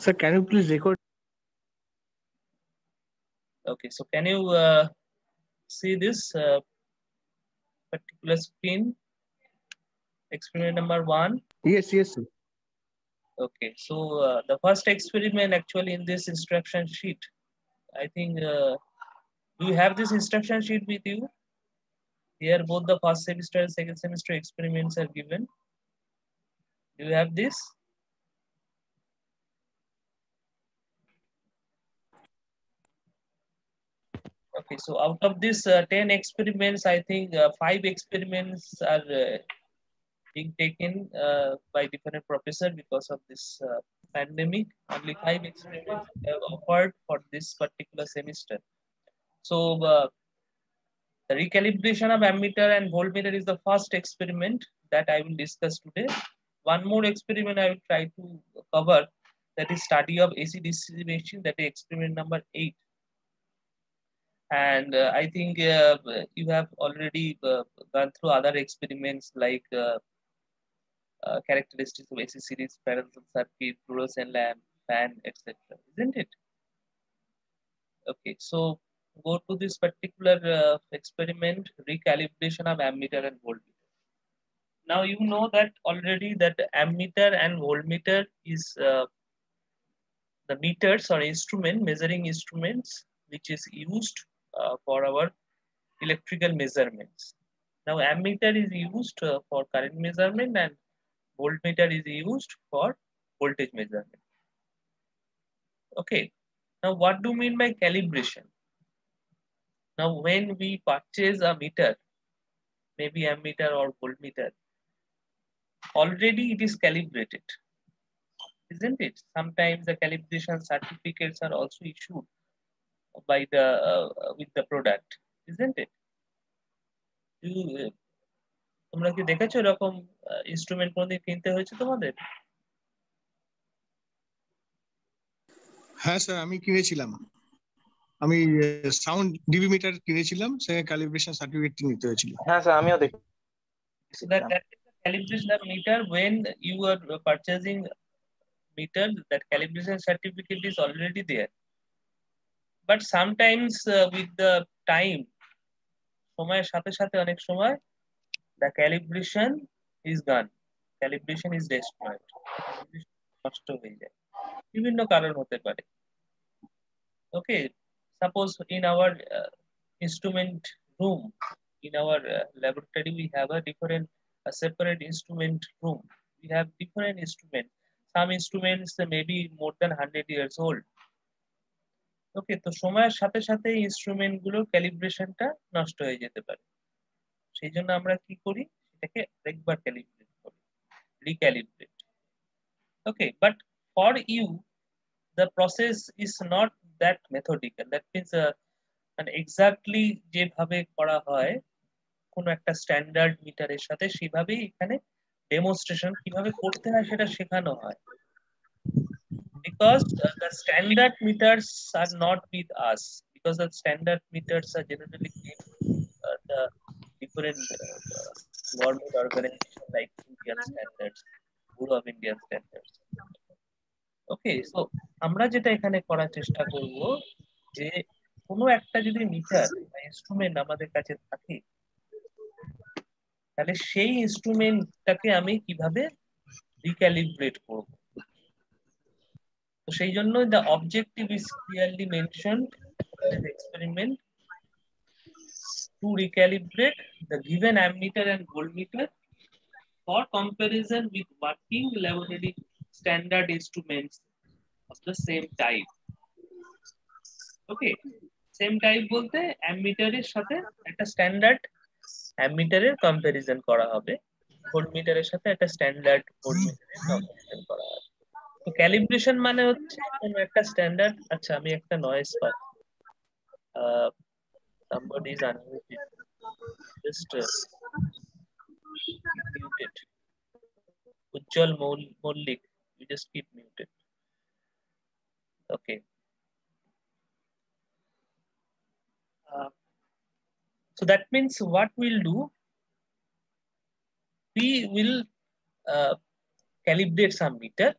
Sir, can you please record? Okay, so can you uh, see this uh, particular screen? Experiment number one. Yes, yes, sir. Okay, so uh, the first experiment actually in this instruction sheet, I think, uh, do you have this instruction sheet with you? Here, both the first semester and second semester experiments are given. Do you have this? Okay, so out of this uh, 10 experiments, I think uh, five experiments are uh, being taken uh, by different professor because of this uh, pandemic. Only five experiments have offered for this particular semester. So uh, the recalibration of ammeter and voltmeter is the first experiment that I will discuss today. One more experiment I will try to cover that is study of AC DC machine that is experiment number eight and uh, i think uh, you have already uh, gone through other experiments like uh, uh, characteristics of AC series, parallel circuit, fluorescent lamp, fan, etc. Isn't it? Okay, so go to this particular uh, experiment, recalibration of ammeter and voltmeter. Now you know that already that ammeter and voltmeter is the meters or instrument, measuring instruments, which is used for our electrical measurements. Now ammeter is used uh, for current measurement and voltmeter is used for voltage measurement. Okay, now what do you mean by calibration? Now when we purchase a meter, maybe ammeter or voltmeter, already it is calibrated, isn't it? Sometimes the calibration certificates are also issued by the uh, with the product isn't it you তোমরা কি দেখেছ এরকম instrument কোনদিন কিনতে হয়েছে তোমাদের হ্যাঁ sir আমি কিনেছিলাম আমি সাউন্ড ডিবি মিটার কিনেছিলাম সেখানে ক্যালিব্রেশন সার্টিফিকেট নিতে হয়েছিল হ্যাঁ স্যার আমিও দেখি so that, that calibration meter when you are purchasing meter that calibration certificate is already there but sometimes with the time সময়ের সাথে সাথে অনেক সময় the calibration is gone calibration is destroyed নষ্ট হয়ে যায় বিভিন্ন কারণ হতে পারে okay suppose in our instrument room in our uh, laboratory we have a different a separate instrument room we have different instruments some instruments may be more than 100 years old okay তো সময়ের সাথে সাথে ইনস্ট্রুমেন্টগুলোর ক্যালিব্রেশনটা নষ্ট হয়ে যেতে পারে। সেই জন্য আমরা কি করি? সেটাকে আরেকবার ক্যালিব্রেট করি। Recalibrate okay but for you the process is not that methodical that means মানে এক্স্যাক্টলি যেভাবে করা হয়, কোনো একটা স্ট্যান্ডার্ড মিটারের সাথে সেভাবেই এখানে ডেমনস্ট্রেশন কীভাবে করতে হয় সেটা শেখানো হয়। Because uh, the standard meters are not with us because the standard meters are generally uh, the different uh, government organization like Indian standards, Bureau of Indian standards. Okay so আমরা যেটা এখানে করার চেষ্টা করব যে কোনো একটা যদি মিটার বা ইনস্ট্রুমেন্ট আমাদের কাছে থাকে তাহলে সেই ইনস্ট্রুমেন্টটাকে আমি কীভাবে রিক্যালিব্রেট করব সেই জন্য the objective is clearly mention experiment to recalibrate the given ammeter and volt meter for comparison with working standard instruments same type okay same type বলতে অ্যামিটারের সাথে একটা স্ট্যান্ডার্ড অ্যামিটারের কম্পারিজন করা হবে ভোল্ট মিটারের সাথে একটা স্ট্যান্ডার্ড ভোল্ট মিটারের কম্পারিজন করা হবে। তো ক্যালিব্রেশন মানে হচ্ছে কোন একটা স্ট্যান্ডার্ড আচ্ছা আমি একটা নয়েজ পাচ্ছি somebody is unmuted just uh, muted ujjwal mollik you just keep muted okay uh, so that means what we'll do we will uh, calibrate some meter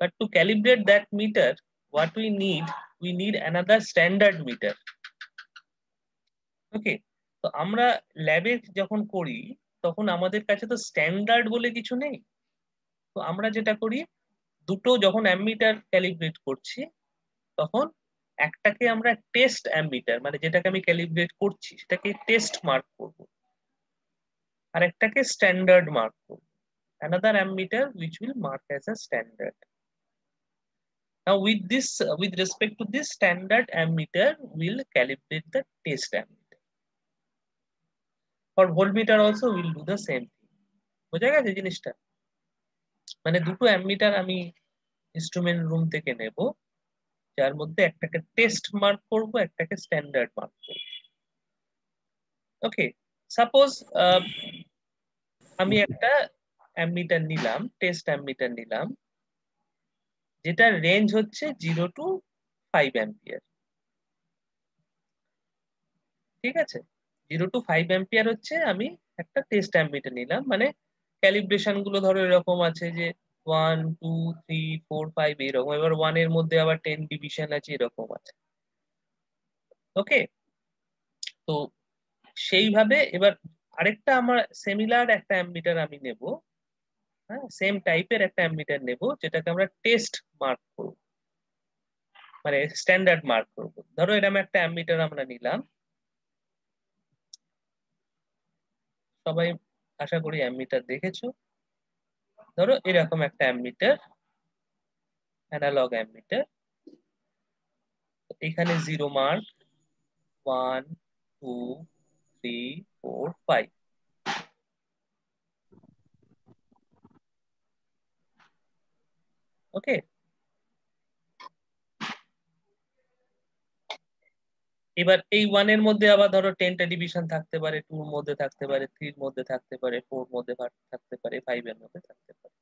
But to calibrate that meter, what we need, we need another standard meter. Okay তো আমরা ল্যাবে যখন করি তখন আমাদের কাছে তো standard বলে কিছু নেই। তো আমরা যেটা করি দুটো যখন অ্যামিটার ক্যালিব্রেট করছি তখন একটাকে আমরা টেস্ট অ্যামিটার মানে যেটাকে আমি ক্যালিব্রেট করছি সেটাকে টেস্ট মার্ক করব। আর একটাকে স্ট্যান্ডার্ড মার্ক করব। Another ammeter which will mark as a standard now with this uh, with respect to this standard ammeter we'll calibrate the test ammeter for voltmeter also we'll do the same thing বোঝা গেছে জিনিসটা মানে দুটো ammeter আমি instrument room থেকে নেব যার মধ্যে একটাকে টেস্ট মার্ক করব একটাকে স্ট্যান্ডার্ড মার্ক করব ওকে সাপোজ আমি একটা অ্যামিটার নিলাম টেস্ট অ্যামিটার নিলাম যেটার রেঞ্জ হচ্ছে জিরো টু ফাইভ অ্যাম্পিয়ার ঠিক আছে? জিরো টু ফাইভ অ্যাম্পিয়ার হচ্ছে আমি একটা টেস্ট অ্যামিটার নিলাম মানে ক্যালিব্রেশনগুলো ধরো এরকম আছে যে one two three four five এরকম। এবার ওয়ানের মধ্যে আবার টেন ডিভিশন আছে এরকম আছে। ওকে তো সেইভাবে এবার আরেকটা আমার সেমিলার একটা অ্যামিটার আমি নেব। হ্যাঁ সেম টাইপের একটা অ্যামিটার নেব, যেটাকে আমরা টেস্ট মার্ক করব। মানে স্ট্যান্ডার্ড মার্ক করব। ধরো এরকম একটা অ্যামিটার আমরা নিলাম। সবাই আশা করি অ্যামিটার দেখেছ। ধরো এরকম একটা অ্যামিটার অ্যানালগ অ্যামিটার এখানে zero mark one two three four five okay এবার এই ওয়ানের মধ্যে আবার ধরো টেনটা ডিভিশন থাকতে পারে টুর মধ্যে থাকতে পারে থ্রির মধ্যে থাকতে পারে ফোর মধ্যে থাকতে পারে ফাইভ এর মধ্যে থাকতে পারে।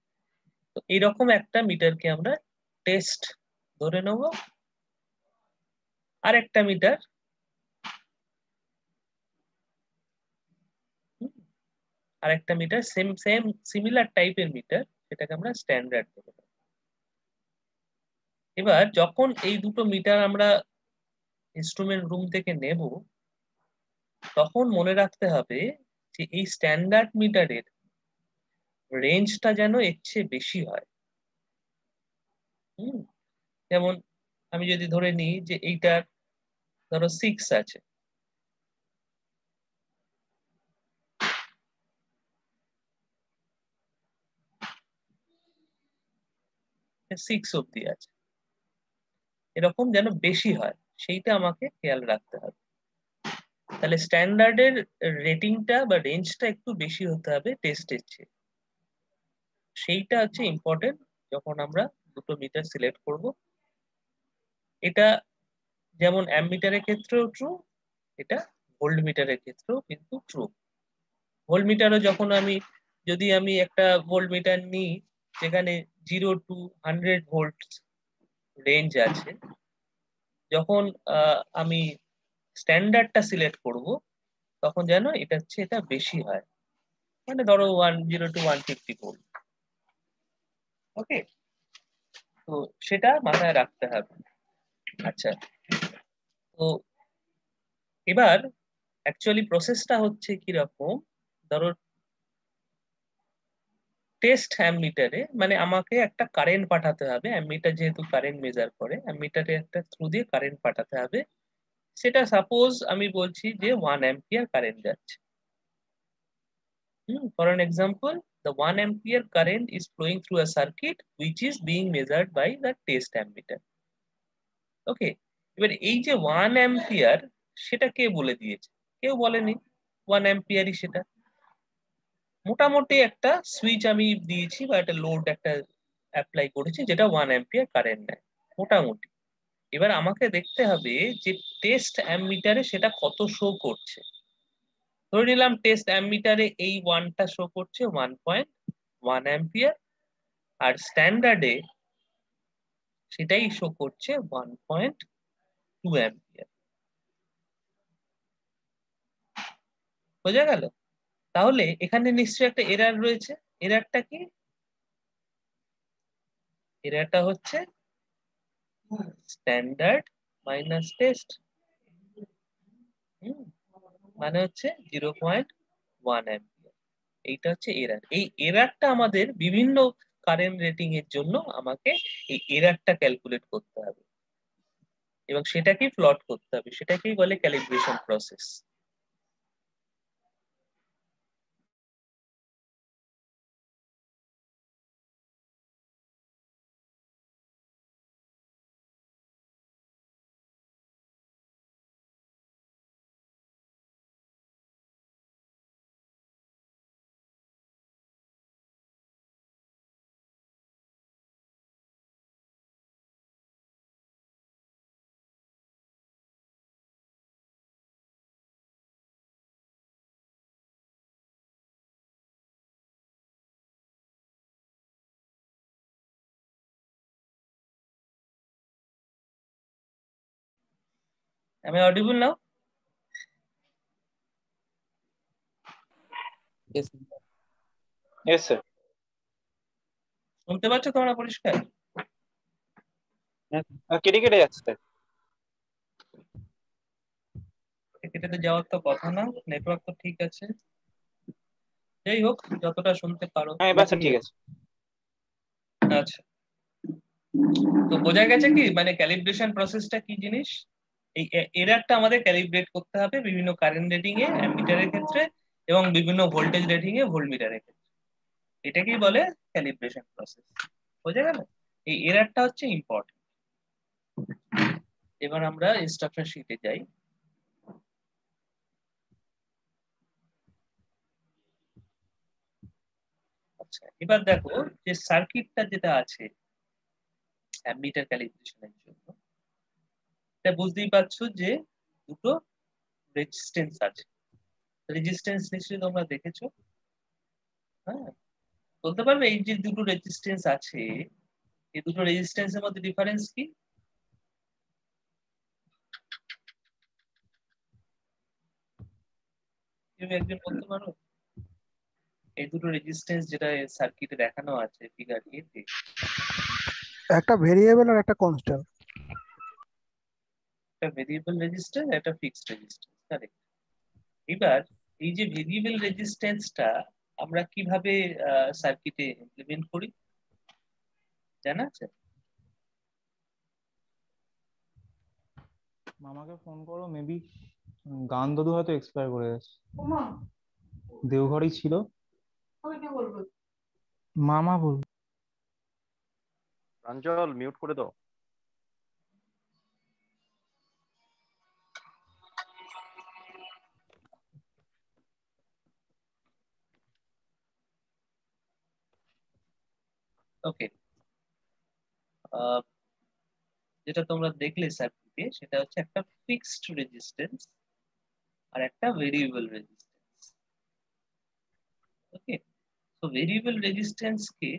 তো এইরকম একটা মিটারকে আমরা টেস্ট ধরে নেব। আর একটা মিটার আর একটা মিটার সেম সেম সিমিলার টাইপের মিটার সেটাকে আমরা স্ট্যান্ডার্ড ধরে এবার যখন এই দুটো মিটার আমরা ইনস্ট্রুমেন্ট রুম থেকে নেব, তখন মনে রাখতে হবে যে এই স্ট্যান্ডার্ড মিটারের রেঞ্জটা যেন এর চেয়ে বেশি হয়। হুম? যেমন আমি যদি ধরে নিই যে এইটার ধরো সিক্স আছে। সিক্স অব্দি আছে। এরকম যেন বেশি হয়, সেইটা আমাকে খেয়াল রাখতে হবে। তাহলে স্ট্যান্ডার্ডের রেটিংটা বা রেঞ্জটা একটু বেশি হতে হবে টেস্টের চেয়ে। সেইটা হচ্ছে ইম্পর্টেন্ট যখন আমরা দুটো মিটার সিলেক্ট করব। এটা যেমন অ্যামিটারের ক্ষেত্রেও ট্রু এটা ভোল্ট মিটারের ক্ষেত্রেও কিন্তু ট্রু ভোল্ট মিটারও যখন আমি, যদি আমি একটা ভোল্ট মিটার নিই, যেখানে zero to hundred volt range আছে, যখন আমি স্ট্যান্ডার্ডটা সিলেক্ট করব, তখন যেন এটা হচ্ছে, এটা বেশি হয়। মানে ধরো one zero two one fifty volt okay তো সেটা মাথায় রাখতে হবে। আচ্ছা। তো এবার অ্যাকচুয়ালি প্রসেসটা হচ্ছে কীরকম? ধরো টেস্ট অ্যামিটারে মানে আমাকে একটা কারেন্ট পাঠাতে হবে অ্যামিটার যেহেতু কারেন্ট মেজার করে অ্যামিটারে একটা থ্রু দিয়ে কারেন্ট পাঠাতে হবে। সেটা সাপোজ আমি বলছি যে ওয়ান অ্যাম্পিয়ার কারেন্ট যাচ্ছে। For an example the 1 ampere current is flowing through a circuit which is being measured by the test ammeter okay এবার এই যে 1 অ্যাম্পিয়ার সেটা কে বলে দিয়েছে? কেউ বলেনি। 1 অ্যাম্পিয়ারই সেটা। মোটামুটি একটা সুইচ আমি দিয়েছি বা একটা লোড একটা অ্যাপ্লাই করেছি, যেটা ওয়ান অ্যাম্পিয়ার কারেন্ট নেয়, মোটামুটি। এবার আমাকে দেখতে হবে যে টেস্ট অ্যামিটারে সেটা কত শো করছে। ধরে নিলাম টেস্ট অ্যামিটারে এই ওয়ানটা শো করছে ওয়ান পয়েন্ট ওয়ান অ্যাম্পিয়ার আর স্ট্যান্ডার্ডে সেটাই শো করছে ওয়ান পয়েন্ট টু অ্যাম্পিয়ার বোঝা গেল? তাহলে এখানে নিশ্চয়ই একটা এরার রয়েছে। এরারটা কি? এরারটা হচ্ছে স্ট্যান্ডার্ড মাইনাস টেস্ট মানে হচ্ছে জিরো পয়েন্ট ওয়ান অ্যাম্পিয়ার এইটা হচ্ছে এরার এই এরারটা আমাদের বিভিন্ন কারেন্ট রেটিং এর জন্য আমাকে এই এরারটা ক্যালকুলেট করতে হবে। এবং সেটাকেই প্লট করতে হবে। সেটাকেই বলে calibration process Am I audible now? Yes. Yes, sir. শুনতে পাচ্ছ তোমরা পরিষ্কার? আহ, কেটে কেটে যাচ্ছে স্যার কেটে তো যাওয়ার তো কথা না নেটওয়ার্ক তো ঠিক আছে। যাই হোক যতটা শুনতে পারো। হ্যাঁ এবার স্যার ঠিক আছে। আচ্ছা। তো বোঝা গেছে কি মানে ক্যালিব্রেশন প্রসেসটা কি জিনিস? এই এরারটা আমাদের ক্যালিব্রেট করতে হবে বিভিন্ন কারেন্ট রেটিং এ অ্যামিটারের ক্ষেত্রে এবং বিভিন্ন ভোল্টেজ রেটিং এ ভোল্টমিটারের ক্ষেত্রে। এটাকেই বলে ক্যালিব্রেশন প্রসেস বোঝা গেল? এই এরারটা হচ্ছে ইম্পর্টেন্ট এবার আমরা ইনস্ট্রাকশন শিটে যাই। আচ্ছা এবার দেখো যে সার্কিটটা যেটা আছে অ্যামিটার ক্যালিব্রেশনের জন্য এটা বুঝতেই পারছ যে দুটো রেজিস্ট্যান্স আছে। রেজিস্ট্যান্স নিশ্চয়ই তোমরা দেখেছ। হ্যাঁ? বলতে পারবে এই যে দুটো রেজিস্ট্যান্স আছে, এই দুটো রেজিস্ট্যান্সের মধ্যে ডিফারেন্স কি? কেউ একজন বলতে পারো? এই দুটো রেজিস্ট্যান্স যেটা সার্কিটে দেখানো আছে ফিগার এতে একটা ভেরিয়েবল আর একটা কনস্ট্যান্ট একটা ভেরিয়েবল রেজিস্ট্যান্স একটা ফিক্সড রেজিস্ট্যান্স কারেক্ট এবার এই যে ভেরিয়েবল রেজিস্ট্যান্সটা আমরা কীভাবে সার্কিটে ইমপ্লিমেন্ট করি? জানা আছে? মামাকে ফোন করো মেবি গান দাদু হয়তো এক্সপায়ার করে গেছে। দেওঘরই ছিল। মামা বল প্রাঞ্জল মিউট করে দাও। ওকে যেটা তোমরা দেখলে সার্কিটে সেটা হচ্ছে একটা ফিক্সড রেজিস্ট্যান্স আর একটা ভেরিয়েবল রেজিস্ট্যান্স ওকে তো ভেরিয়েবল রেজিস্ট্যান্সকে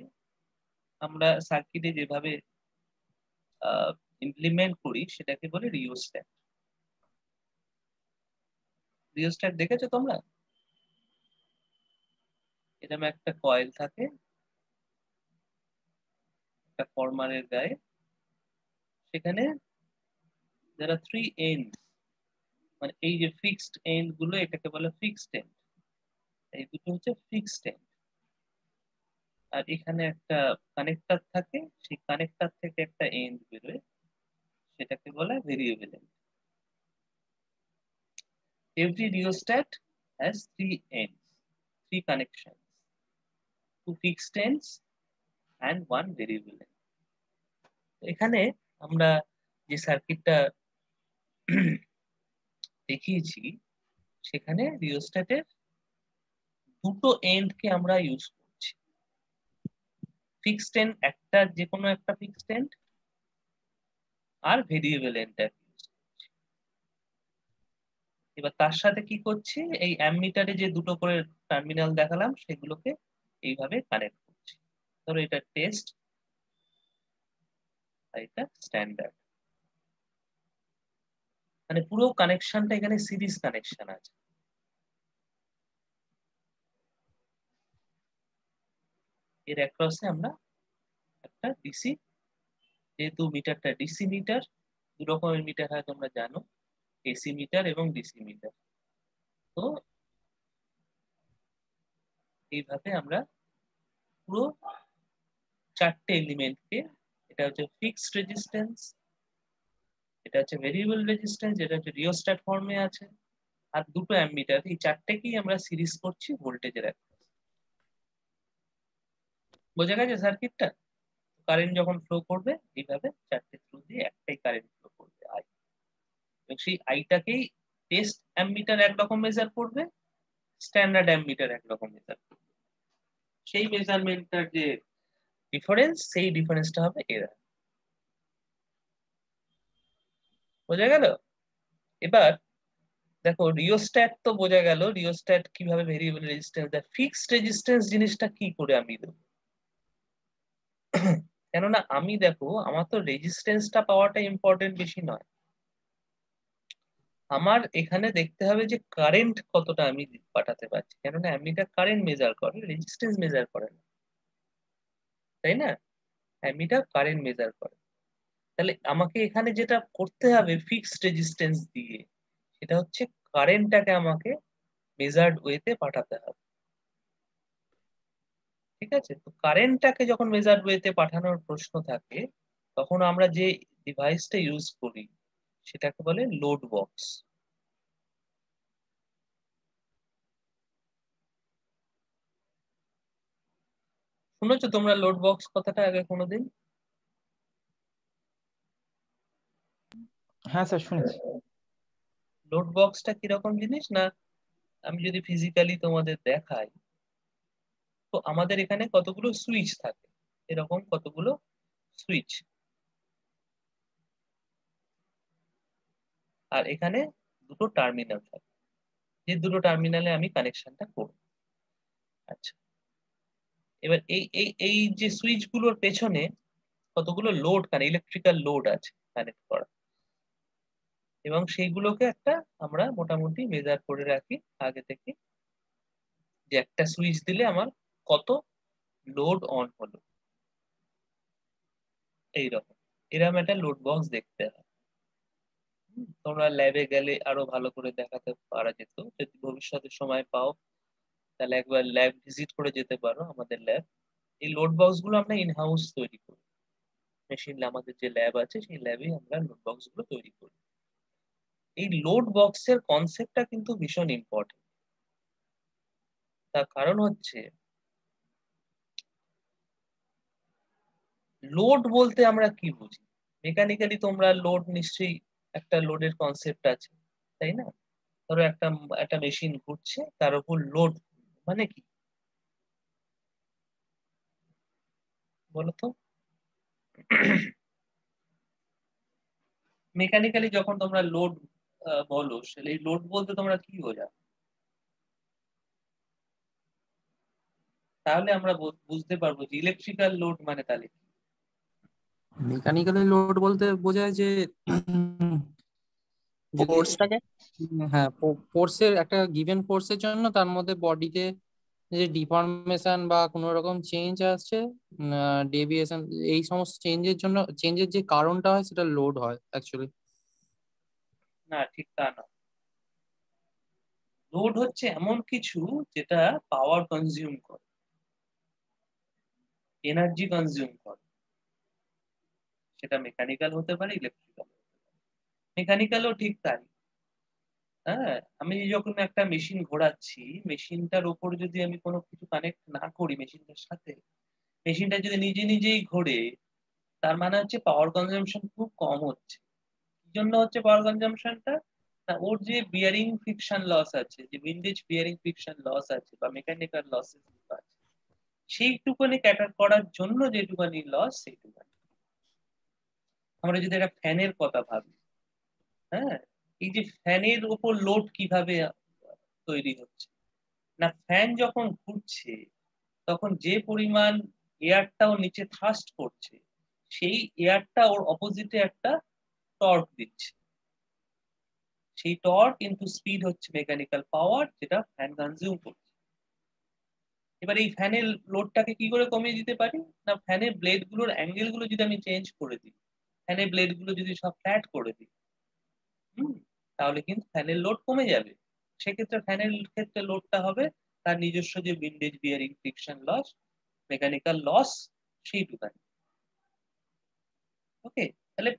আমরা সার্কিটে যেভাবে ইমপ্লিমেন্ট করি, সেটাকে বলে রিওস্ট্যাট রিওস্ট্যাট দেখেছ তোমরা? এরকম একটা কয়েল থাকে একটা ফরমারের গায়ে। সেখানে যারা থ্রি এন্ড মানে এই যে ফিক্সড এন্ডগুলো, এটাকে বলে ফিক্সড এন্ড এই দুটো হচ্ছে ফিক্সড এন্ড আর এখানে একটা কানেক্টর থাকে, সেই কানেক্টর থেকে একটা এন্ড বেরোয়। সেটাকে বলে variable end every rheostat has three ends, three connections two fixed ends and one variable end এখানে আমরা যে সার্কিটটা দেখিয়েছি, সেখানে রিওস্ট্যাটের দুটো এন্ডকে আমরা ইউজ করছি। ফিক্সড এন্ড একটা যে কোনো একটা ফিক্সড এন্ড আর ভেরিয়েবল এন্ডটা এবার তার সাথে কি করছি? এই অ্যামমিটারে যে দুটো করে টার্মিনাল দেখালাম, সেগুলোকে এইভাবে কানেক্ট করছি। ধরো এটা টেস্ট এটা স্ট্যান্ডার্ড মানে পুরো কানেকশনটা এখানে সিরিজ কানেকশন আছে। এর অ্যাক্রসে আমরা একটা ডিসি যেহেতু মিটারটা ডিসি মিটার, দু রকমের মিটার হয় তোমরা জানো এসি মিটার এবং ডিসি মিটার। তো এইভাবে আমরা পুরো চারটে এলিমেন্টকে এটা হচ্ছে ফিক্সড রেজিস্ট্যান্স এটা হচ্ছে ভেরিয়েবল রেজিস্ট্যান্স যেটা হচ্ছে রিওস্ট্যাট ফর্মে আছে, আর দুটো অ্যামিটার এই চারটেকেই আমরা সিরিজ করছি ভোল্টেজের বোঝা গেছে সার্কিটটা কারেন্ট যখন ফ্লো করবে, এইভাবে চারটে থ্রু দিয়ে একটাই কারেন্ট ফ্লো করবে আই এবং সেই আইটাকেই টেস্ট অ্যামিটার একরকম মেজার করবে স্ট্যান্ডার্ড অ্যামিটার একরকম মেজার সেই মেজারমেন্টটার যে ডিফারেন্স সেই ডিফারেন্সটা হবে এরা। বোঝা গেল? এবার দেখো রিওস্ট্যাট তো বোঝা গেল রিওস্ট্যাট কীভাবে ভেরিয়েবল রেজিস্ট্যান্স দেয় ফিক্সড রেজিস্ট্যান্স জিনিসটা কি করে আমি দেবো? কেননা আমি দেখো, আমার তো রেজিস্ট্যান্সটা পাওয়াটা ইম্পর্টেন্ট বেশি নয়। আমার এখানে দেখতে হবে যে কারেন্ট কতটা আমি পাঠাতে পারছি। কেননা অ্যামিটার কারেন্ট মেজার করে রেজিস্ট্যান্স মেজার করে না। তাই না? অ্যামিটার কারেন্ট মেজার করে। তাহলে আমাকে এখানে যেটা করতে হবে ফিক্সড রেজিস্ট্যান্স দিয়ে, সেটা হচ্ছে কারেন্টটাকে আমাকে মেজার্ড ওয়েতে পাঠাতে হবে। ঠিক আছে? তো কারেন্টটাকে যখন মেজার্ড ওয়েতে পাঠানোর প্রশ্ন থাকে, তখন আমরা যে ডিভাইসটা ইউজ করি, সেটাকে বলে লোড বক্স শুনেছো তোমরা লোড বক্স কথাটা আগে কোনোদিন? হ্যাঁ স্যার শুনেছি। লোড বক্সটা কীরকম জিনিস না আমি যদি ফিজিক্যালি তোমাদের দেখাই তো আমাদের এখানে কতগুলো সুইচ থাকে? এরকম কতগুলো সুইচ আর এখানে দুটো টার্মিনাল থাকে। যে দুটো টার্মিনালে আমি কানেকশনটা করব। আচ্ছা। এবার এই এই এই যে সুইচগুলোর পেছনে কতগুলো লোড কানে ইলেকট্রিক্যাল লোড আছে কানেক্ট করা। এবং সেইগুলোকে একটা আমরা মোটামুটি মেজার করে রাখি আগে থেকে যে একটা সুইচ দিলে আমার কত লোড অন হলো। এইরকম। এরকম একটা লোড বক্স দেখতে হয়। তোমরা ল্যাবে গেলে আরও ভালো করে দেখাতে পারা যেত। যদি ভবিষ্যতে সময় পাও তাহলে একবার ল্যাব ভিজিট করে যেতে পারো আমাদের ল্যাব এই লোড বক্সগুলো আমরা ইন হাউস তৈরি করি। মেশিন আমাদের যে ল্যাব আছে, সেই ল্যাবে আমরা লোড বক্সগুলো তৈরি করি। এই লোড বক্সের কনসেপ্টটা কিন্তু ভীষণ ইম্পর্টেন্ট তার কারণ হচ্ছে লোড বলতে আমরা কি বুঝি? মেকানিক্যালি তোমরা লোড নিশ্চয়ই একটা লোডের কনসেপ্ট আছে, তাই না? ধরো একটা একটা মেশিন ঘুরছে, তার উপর লোড মানে কি? বলতো? মেকানিক্যালি যখন তোমরা লোড বলো এই লোড বলতে তোমরা কি বোঝা তাহলে আমরা বুঝতে পারব যে ইলেকট্রিক্যাল লোড মানে তাহলে মেকানিক্যালি লোড বলতে বোঝায় যে ফোর্সটাকে হ্যাঁ ফোর্সের একটা গিভেন ফোর্সের জন্য তার মধ্যে বডিতে যে ডিফর্মেশন বা কোনো রকম চেঞ্জ আসছে ডেভিয়েশন এই সমস্ত চেঞ্জের জন্য চেঞ্জের যে কারণটা হয় সেটা লোড হয় অ্যাকচুয়ালি না ঠিক তা না। লোড হচ্ছে এমন কিছু যেটা পাওয়ার কনজিউম করে। এনার্জি কনজিউম করে। সেটা মেকানিক্যাল হতে পারে ইলেকট্রিক্যাল মেকানিক্যালও ঠিক তাই হ্যাঁ আমি যখন একটা মেশিন ঘোরাচ্ছি মেশিনটার ওপর যদি আমি কোনো কিছু কানেক্ট না করি মেশিনটার সাথে মেশিনটা যদি নিজে নিজেই ঘোরে, তার মানে হচ্ছে পাওয়ার কনজামশন খুব কম হচ্ছে। জন্য হচ্ছে পাওয়ার কনজামশনটা না ওর যে বিয়ারিং ফ্রিকশন লস আছে, যে উইন্ডেজ বিয়ারিং ফ্রিকশন লস আছে, বা মেকানিক্যাল লসেস আছে, সেইটুকুনি ক্যাটার করার জন্য যেটুকানি লস সেইটুকানি। আমরা যদি একটা ফ্যানের কথা ভাবি হ্যাঁ এই যে ফ্যানের উপর লোড কীভাবে তৈরি হচ্ছে? না, ফ্যান যখন ঘুরছে, তখন যে পরিমাণ এয়ারটাও নিচে থ্রাস্ট করছে, সেই এয়ারটা ওর অপোজিটে একটা টর্ক দিচ্ছে। সেই টর্ক কিন্তু স্পিড হচ্ছে মেকানিক্যাল পাওয়ার যেটা ফ্যান কনজিউম করছে। এবার এই ফ্যানের লোডটাকে কি করে কমিয়ে দিতে পারি? না, ফ্যানের ব্লেডগুলোর অ্যাঙ্গেলগুলো যদি আমি চেঞ্জ করে দিই, ফ্যানের ব্লেডগুলো যদি সব ফ্ল্যাট করে দিই তাহলে কিন্তু ফ্যানের লোড কমে যাবে। সেক্ষেত্রে ফ্যানের ক্ষেত্রে লোডটা হবে তার নিজস্ব যে windage bearing friction loss mechanical loss সেইটুকানি okay তাহলে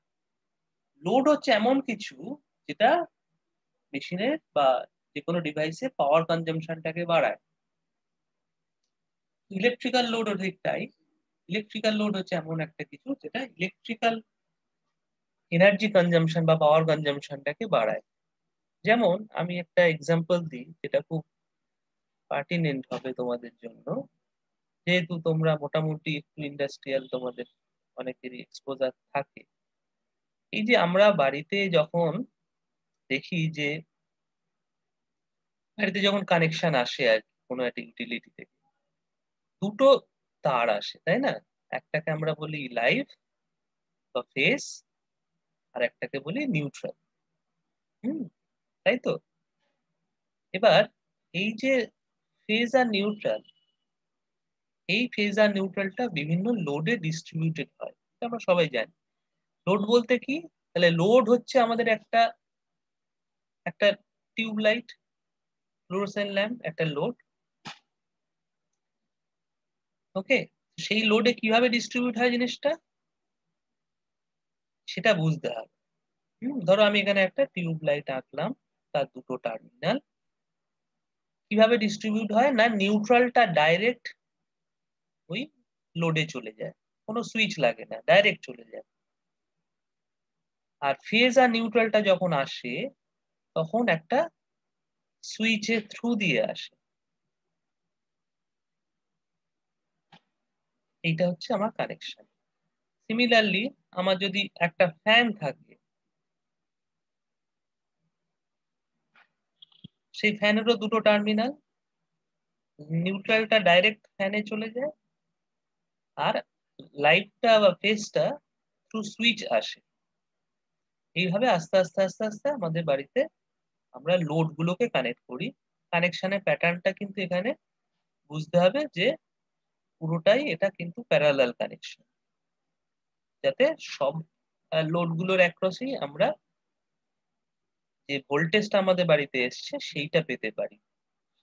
লোড হচ্ছে এমন কিছু যেটা মেশিনের বা যে কোনো ডিভাইসে পাওয়ার কনজামশনটাকে বাড়ায়। ইলেকট্রিক্যাল লোডও ঠিক তাই। ইলেকট্রিক্যাল লোড হচ্ছে এমন একটা কিছু যেটা ইলেকট্রিক্যাল এনার্জি কনজামশন বা পাওয়ার কনজামশনটাকে বাড়ায়। যেমন আমি একটা এক্সাম্পল দিই, যেটা খুব পার্টিনেন্ট হবে তোমাদের জন্য। যেহেতু তোমরা মোটামুটি একটু ইন্ডাস্ট্রিয়াল তোমাদের অনেকেরই এক্সপোজার থাকে। এই যে আমরা বাড়িতে যখন দেখি যে, বাড়িতে যখন কানেকশন আসে আর কোনো একটা ইউটিলিটি থেকে, দুটো তার আসে, তাই না? একটাকে আমরা বলি লাইভ বা ফেস আর একটাকে বলি নিউট্রাল হুম, তাই তো? এবার এই যে ফেজ আর নিউট্রাল এই ফেজ আর নিউট্রালটা বিভিন্ন লোডে ডিস্ট্রিবিউটেড হয়, এটা আমরা সবাই জানি। লোড বলতে কি? তাহলে লোড হচ্ছে আমাদের একটা একটা টিউব লাইট ফ্লোরোসেন ল্যাম্প একটা লোড ওকে সেই লোডে কীভাবে ডিস্ট্রিবিউট হয় জিনিসটা? সেটা বুঝতে হবে। ধরো আমি এখানে একটা টিউব লাইট আঁকলাম, তার দুটো টার্মিনাল। কীভাবে ডিস্ট্রিবিউট হয় না নিউট্রালটা ডাইরেক্ট ওই লোডে চলে যায়। কোনো সুইচ লাগে না ডাইরেক্ট চলে যায়। আর ফেজ আর নিউট্রালটা যখন আসে, তখন একটা সুইচের থ্রু দিয়ে আসে। এইটা হচ্ছে আমার কানেকশন সিমিলারলি আমার যদি একটা ফ্যান থাকে, সেই ফ্যানেরও দুটো টার্মিনাল নিউট্রালটা ডাইরেক্ট ফ্যানে চলে যায়, আর লাইটটা বা ফেসটা থ্রু সুইচ আসে। এইভাবে আস্তে আস্তে আস্তে আস্তে আমাদের বাড়িতে আমরা লোড গুলোকে কানেক্ট করি। কানেকশনের প্যাটার্নটা কিন্তু এখানে বুঝতে হবে যে পুরোটাই এটা কিন্তু প্যারালাল কানেকশন যাতে সব লোডগুলোর অ্যাক্রসেই আমরা যে ভোল্টেজটা আমাদের বাড়িতে এসছে সেইটা পেতে পারি।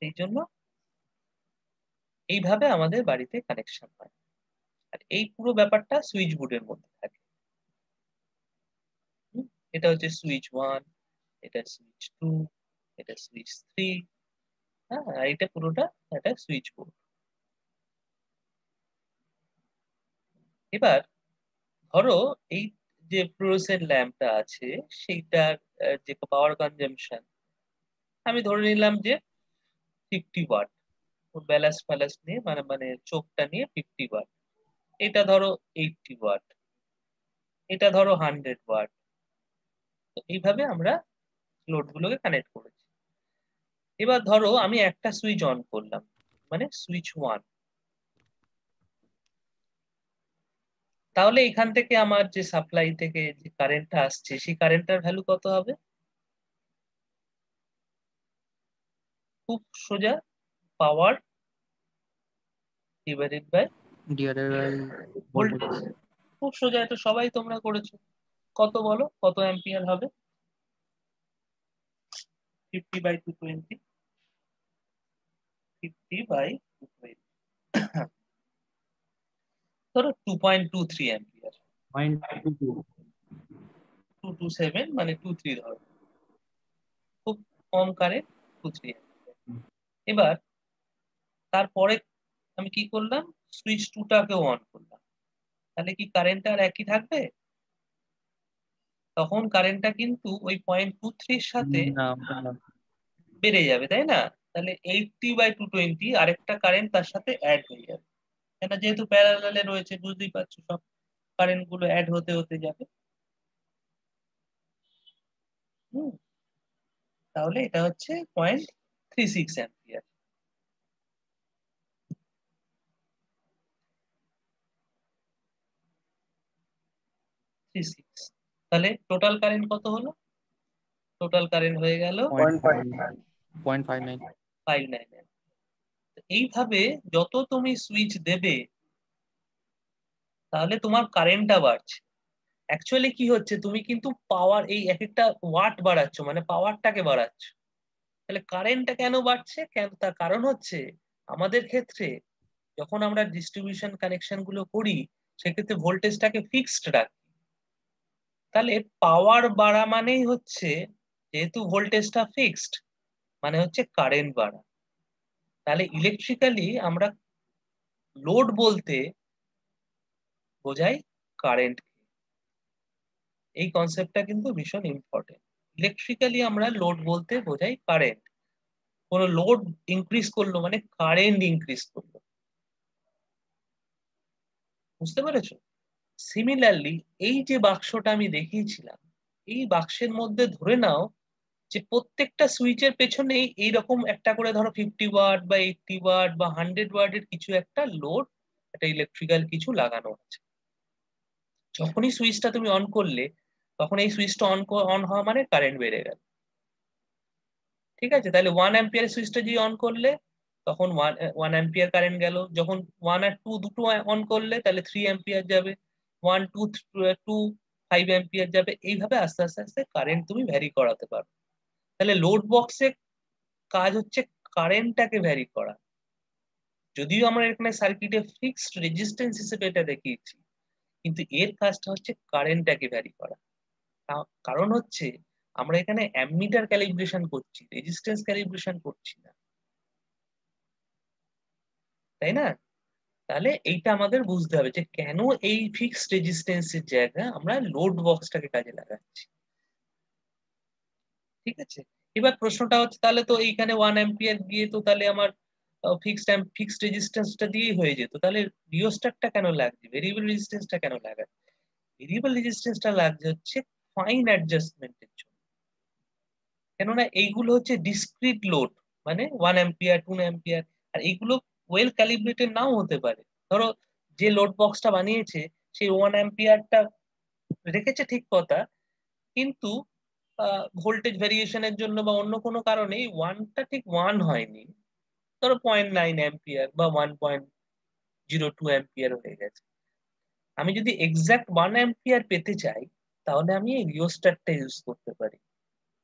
সেই জন্য এইভাবে আমাদের বাড়িতে কানেকশন হয়। আর এই পুরো ব্যাপারটা সুইচ বোর্ডের মধ্যে থাকে। এটা হচ্ছে সুইচ ওয়ান এটা সুইচ টু এটা সুইচ থ্রি হ্যাঁ? এটা পুরোটা একটা সুইচ বোর্ড এবার ধরো এই যে ফ্লোরোসেন্ট ল্যাম্পটা আছে, সেইটার যে পাওয়ার কনজাম্পশন আমি ধরে নিলাম যে ফিফটি ওয়াট ব্যালান্স ফ্যালাস নিয়ে মানে মানে চোখটা নিয়ে ফিফটি ওয়াট এটা ধরো এইটটি ওয়াট এটা ধরো হান্ড্রেড ওয়াট এইভাবে আমরা লোডগুলোকে কানেক্ট করেছি। এবার ধরো আমি একটা সুইচ অন করলাম মানে সুইচ ওয়ান তাহলে এখান থেকে আমার যে সাপ্লাই থেকে যে কারেন্টটা আসছে সেই কারেন্টটার ভ্যালু কত হবে? খুব সোজা পাওয়ার ডিভাইডেড বাই ভোল্টেজ খুব সোজা এটা সবাই তোমরা করেছ। কত বলো? কত অ্যাম্পিয়ার হবে? Fifty by two twenty fifty by two twenty ধরো two point two three ampere two two seven মানে টু থ্রি ধরো। খুব কম কারেন্ট টু থ্রি এবার তারপরে আমি কি করলাম? সুইচ টুটাকেও অন করলাম। তাহলে কি কারেন্টটা আর একই থাকবে? তখন কারেন্টটা কিন্তু ওই পয়েন্ট টু থ্রির সাথে বেড়ে যাবে তাই না? তাহলে এইটটি বাই টু টোয়েন্টি আরেকটা কারেন্ট তার সাথে অ্যাড হয়ে যাবে। এটা যেহেতু প্যারালালে রয়েছে বুঝতেই পারছ সব কারেন্টগুলো অ্যাড হতে হতে যাবে। হুম। তাহলে এটা হচ্ছে point three six ampere three six তাহলে টোটাল কারেন্ট কত হলো? টোটাল কারেন্ট হয়ে গেল point five nine five nine এইভাবে যত তুমি সুইচ দেবে, তাহলে তোমার কারেন্টটা বাড়ছে। অ্যাকচুয়ালি কি হচ্ছে, তুমি কিন্তু পাওয়ার এই এক একটা ওয়াট বাড়াচ্ছ মানে পাওয়ারটাকে বাড়াচ্ছ। তাহলে কারেন্টটা কেন বাড়ছে? কেন, তার কারণ হচ্ছে আমাদের ক্ষেত্রে যখন আমরা ডিস্ট্রিবিউশন কানেকশনগুলো করি, সেক্ষেত্রে ভোল্টেজটাকে ফিক্সড রাখি। তাহলে পাওয়ার বাড়া মানেই হচ্ছে, যেহেতু ভোল্টেজটা ফিক্সড মানে হচ্ছে কারেন্ট বাড়া। তাহলে ইলেকট্রিক্যালি আমরা লোড বলতে বোঝাই কারেন্ট এই কনসেপ্টটা কিন্তু ভীষণ ইম্পর্টেন্ট ইলেকট্রিক্যালি আমরা লোড বলতে বোঝাই কারেন্ট কোন লোড ইনক্রিজ করল মানে কারেন্ট ইনক্রিজ করল। বুঝতে পেরেছ? সিমিলারলি এই যে বাক্সটা আমি দেখিয়েছিলাম, এই বাক্সের মধ্যে ধরে নাও যে প্রত্যেকটা সুইচের পেছনেই এইরকম একটা করে ধরো ফিফটি ওয়াট বা এইটটি ওয়াট বা হান্ড্রেড ওয়াটের কিছু একটা লোড একটা ইলেকট্রিক্যাল কিছু লাগানো আছে। যখনই সুইচটা তুমি অন করলে, তখন এই সুইচটা অন অন হওয়া মানে কারেন্ট বেড়ে গেল। ঠিক আছে? তাহলে ওয়ান অ্যাম্পিয়ার সুইচটা যদি অন করলে, তখন ওয়ান ওয়ান অ্যাম্পিয়ার কারেন্ট গেল। যখন ওয়ান আর টু দুটো অন করলে, তাহলে থ্রি অ্যাম্পিয়ার যাবে। One two two five ampere যাবে। এইভাবে আস্তে আস্তে আস্তে কারেন্ট তুমি ভ্যারি করাতে পারো। তাহলে লোড বক্সে কাজ হচ্ছে কারেন্টটাকে ভ্যারি করা। যদিও আমরা এখানে সার্কিটে ফিক্সড রেজিস্ট্যান্স হিসেবে এটা দেখিয়েছি, কিন্তু এর কাজটা হচ্ছে কারেন্টটাকে ভ্যারি করা। কারণ হচ্ছে আমরা এখানে অ্যামিটার ক্যালিব্রেশন করছি রেজিস্ট্যান্স ক্যালিব্রেশন করছি না। তাই না? তাহলে এইটা আমাদের বুঝতে হবে যে কেন এই ফিক্সড রেজিস্ট্যান্সের জায়গায় আমরা লোড বক্সটাকে কাজে লাগাচ্ছি। ঠিক আছে? এবার প্রশ্নটা হচ্ছে, তাহলে তো এইখানে ওয়ান অ্যাম্পিয়ার দিয়ে তো তাহলে আমার ফিক্সড ফিক্সড রেজিস্ট্যান্সটা দিয়েই হয়ে যেত। তাহলে রিওস্টারটা কেন লাগছে? ভেরিয়েবল রেজিস্ট্যান্সটা কেন লাগাচ্ছে ভেরিয়েবল রেজিস্ট্যান্সটা লাগছে হচ্ছে ফাইন অ্যাডজাস্টমেন্টের জন্য। কেননা এইগুলো হচ্ছে ডিসক্রিট লোড মানে ওয়ান অ্যাম্পিয়ার টু অ্যাম্পিয়ার আর এইগুলো ওয়েল ক্যালিব্রেটেড নাও হতে পারে। ধরো যে লোড বক্সটা বানিয়েছে, সেই ওয়ান অ্যাম্পিয়ারটা রেখেছে ঠিক কথা, কিন্তু ভোল্টেজ ভ্যারিয়েশনের জন্য বা অন্য কোনো কারণে ওয়ানটা ঠিক ওয়ান হয়নি। ধরো পয়েন্ট নাইন অ্যাম্পিয়ার বা one point zero two ampere হয়ে গেছে। আমি যদি এক্সাক্ট ওয়ান অ্যাম্পিয়ার পেতে চাই, তাহলে আমি এই রিওস্টারটা ইউজ করতে পারি।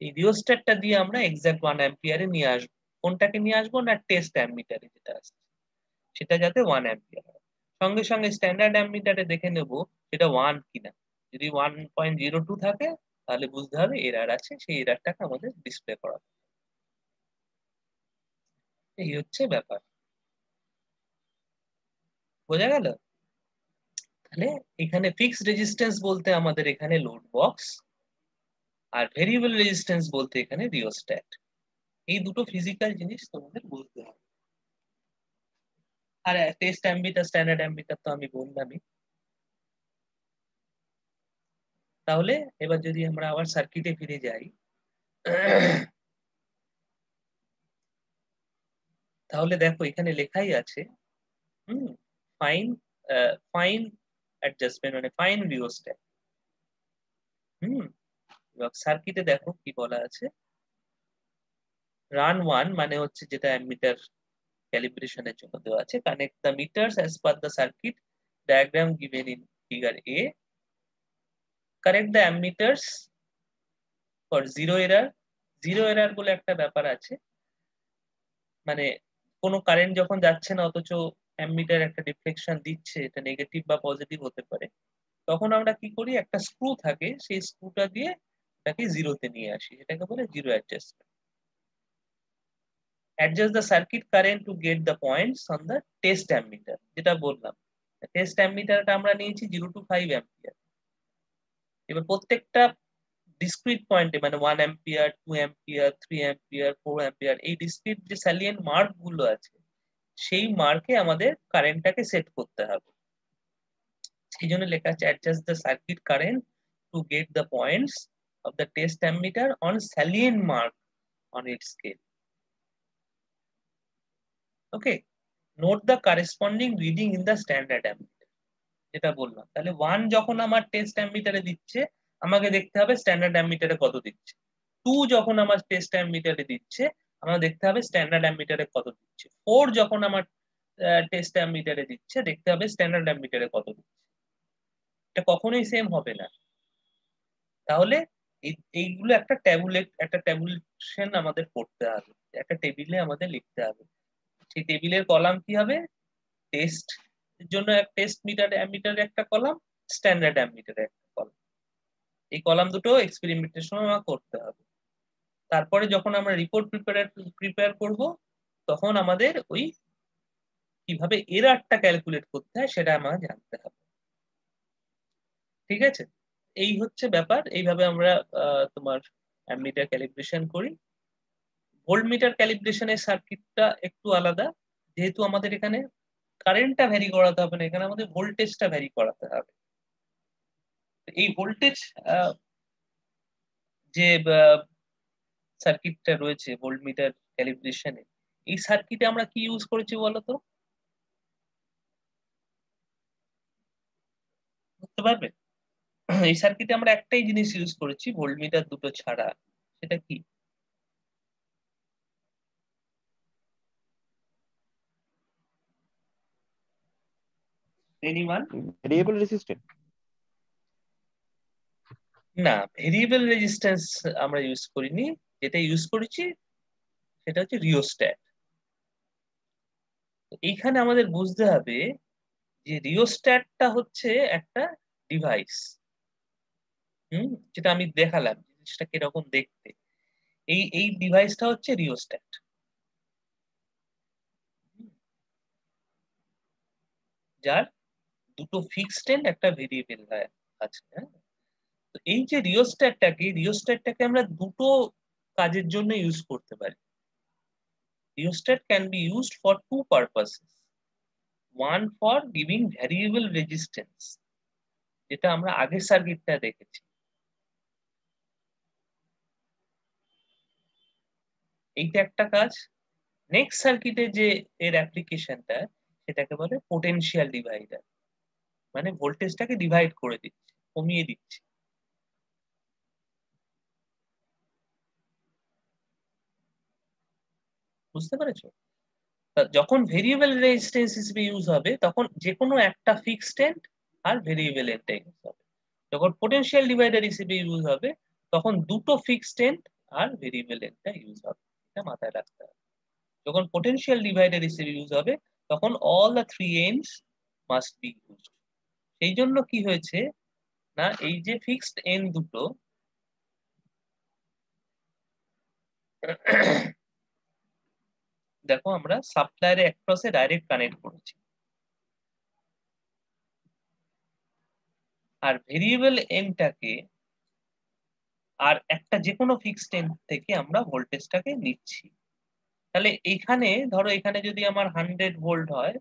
এই রিওস্টারটা দিয়ে আমরা এক্সাক্ট ওয়ান অ্যাম্পিয়ারে নিয়ে আসব। কোনটাকে নিয়ে আসব না টেস্ট অ্যামিটারে যেটা আসছে সেটা যাতে ওয়ান অ্যাম্পিয়ার হয়। সঙ্গে সঙ্গে স্ট্যান্ডার্ড অ্যামিটারে দেখে নেব সেটা ওয়ান কিনা। যদি ওয়ান পয়েন্ট জিরো টু থাকে তাহলে বুঝতে হবে এরার আছে, সেই এরারটাকে আমাদের ডিসপ্লে করা এই হচ্ছে ব্যাপার। বোঝা গেল? তাহলে এখানে ফিক্স রেজিস্ট্যান্স বলতে আমাদের এখানে লোড বক্স আর ভেরিয়েবল রেজিস্ট্যান্স বলতে এখানে রিওস্ট্যাট এই দুটো ফিজিক্যাল জিনিস তোমাদের বুঝতে হবে। আর টেস্ট অ্যাম্বিটার স্ট্যান্ডার্ড অ্যাম্বিটার তো আমি বললামই। তাহলে এবার যদি আমরা আবার সার্কিটে ফিরে যাই, তাহলে দেখো এখানে লেখাই আছে ফাইন ফাইন অ্যাডজাস্টমেন্ট মানে ফাইন রিওস্ট্যাট হুম সার্কিটে দেখো কি বলা আছে রান ওয়ান মানে হচ্ছে যেটা অ্যামিটার ক্যালিব্রেশনের জন্য দেওয়া আছে connect the meters as per the circuit diagram given in figure A correct the ammeters for zero error zero error বলে একটা ব্যাপার আছে। মানে কোনো কারেন্ট যখন যাচ্ছে না, অথচ অ্যামিটার একটা ডিফ্লেকশন দিচ্ছে, এটা নেগেটিভ বা পজিটিভ হতে পারে। তখন আমরা কি করি? একটা স্ক্রু থাকে, সেই স্ক্রুটা দিয়ে এটাকে জিরোতে নিয়ে আসি। এটাকে বলে zero adjustment adjust the circuit current to get the points on the test ammeter, যেটা বললাম। টেস্ট অ্যামিটারটা আমরা নিয়েছি জিরো টু ফাইভ অ্যাম্পিয়ার এবার প্রত্যেকটা ডিসক্রিট পয়েন্টে মানে one ampere two ampere three ampere four ampere এই ডিসক্রিট যে স্যালিয়েন্ট মার্কগুলো আছে, সেই মার্কে আমাদের কারেন্টটাকে সেট করতে হবে। সেই জন্য লেখা আছে adjust the circuit current to get the points of the test ammeter on salient mark on it scale okay note the corresponding reading in the standard ammeter যেটা বললাম। তাহলে ওয়ান যখন আমার টেস্ট অ্যামিটারে দিচ্ছে, আমাকে দেখতে হবে স্ট্যান্ডার্ড অ্যামিটারে কত দিচ্ছে। টু যখন আমার টেস্ট অ্যামিটারে দিচ্ছে, আমাকে দেখতে হবে স্ট্যান্ডার্ড অ্যামিটারে কত দিচ্ছে। ফোর যখন আমার টেস্ট অ্যামিটারে দিচ্ছে, দেখতে হবে স্ট্যান্ডার্ড অ্যামিটারে কত দিচ্ছে। এটা কখনোই সেম হবে না। তাহলে এই- এইগুলো একটা ট্যাবুলেট একটা ট্যাবুলেশন আমাদের করতে হবে। একটা টেবিলে আমাদের লিখতে হবে। সেই টেবিলের কলাম কি হবে? টেস্ট জন্য এক টেস্ট মিটার অ্যামিটার একটা কলাম স্ট্যান্ডার্ড অ্যামিটার একটা কলাম এই কলাম দুটো এক্সপেরিমেন্টের সময় আমাকে করতে হবে। তারপরে যখন আমরা রিপোর্ট প্রিপেয়ার প্রিপেয়ার করব, তখন আমাদের ওই কীভাবে এরারটা ক্যালকুলেট করতে হয় সেটা আমাকে জানতে হবে। ঠিক আছে? এই হচ্ছে ব্যাপার। এইভাবে আমরা তোমার অ্যামিটার ক্যালিব্রেশন করি। ভোল্ট মিটার ক্যালিব্রেশনের সার্কিটটা একটু আলাদা। যেহেতু আমাদের এখানে কারেন্টটা ভ্যারি করাতে হবে না, এখানে আমাদের ভোল্টেজটা ভ্যারি করাতে হবে। এই ভোল্টেজ যে সার্কিটটা রয়েছে ভোল্ট মিটার ক্যালিব্রেশনে এই সার্কিটে আমরা কি ইউজ করেছি বলতো? বুঝতে পারবে? এই সার্কিটে আমরা একটাই জিনিস ইউজ করেছি ভোল্ট মিটার দুটো ছাড়া, সেটা কি? এনিওয়ান ভেরিয়েবল রেসিস্ট্যান্ট না ভেরিয়েবল রেজিস্ট্যান্স আমরা ইউজ করিনি। যেটা ইউজ করেছি সেটা হচ্ছে রিওস্ট্যাট এইখানে আমাদের বুঝতে হবে যে রিওস্ট্যাটটা হচ্ছে একটা ডিভাইস হুম? যেটা আমি দেখালাম জিনিসটা কীরকম দেখতে। এই এই ডিভাইসটা হচ্ছে রিওস্ট্যাট যার দুটো ফিক্সড এন্ড একটা ভেরিয়েবল আছে হ্যাঁ? তো এই যে রিওস্ট্যাটটাকে রিওস্ট্যাটটাকে আমরা দুটো কাজের জন্য ইউজ করতে পারি। Rheostat can be used for two purposes one for giving variable resistance যেটা আমরা আগের সার্কিটটা দেখেছি। এইটা একটা কাজ। নেক্সট সার্কিটে যে এর অ্যাপ্লিকেশনটা সেটাকে বলে পোটেনশিয়াল ডিভাইডার মানে ভোল্টেজটাকে ডিভাইড করে দিচ্ছে, কমিয়ে দিচ্ছে। বুঝতে পেরেছ? যখন ভেরিয়েবল রেজিস্ট্যান্স হিসেবে ইউজ হবে, তখন যে কোনো একটা ফিক্সড এন্ড আর ভেরিয়েবল এন্ডটা ইউজ হবে। যখন পোটেনশিয়াল ডিভাইডার হিসেবে ইউজ হবে, তখন দুটো ফিক্সড এন্ড আর ভেরিয়েবল এন্ডটা ইউজ হবে। এটা মাথায় রাখতে হবে। যখন পোটেনশিয়াল ডিভাইডার হিসেবে ইউজ হবে, তখন all the three ends must be use সেই জন্য কি হয়েছে না, এই যে ফিক্সড এন্ড দুটো, দেখো আমরা সাপ্লায়ারে অ্যাক্রসে ডাইরেক্ট কানেক্ট করেছি। আর ভেরিয়েবল এন্ডটাকে আর একটা যে কোনো ফিক্সড এন্ড থেকে আমরা ভোল্টেজটাকে নিচ্ছি। তাহলে এখানে, ধরো এখানে যদি আমার হান্ড্রেড ভোল্ট হয়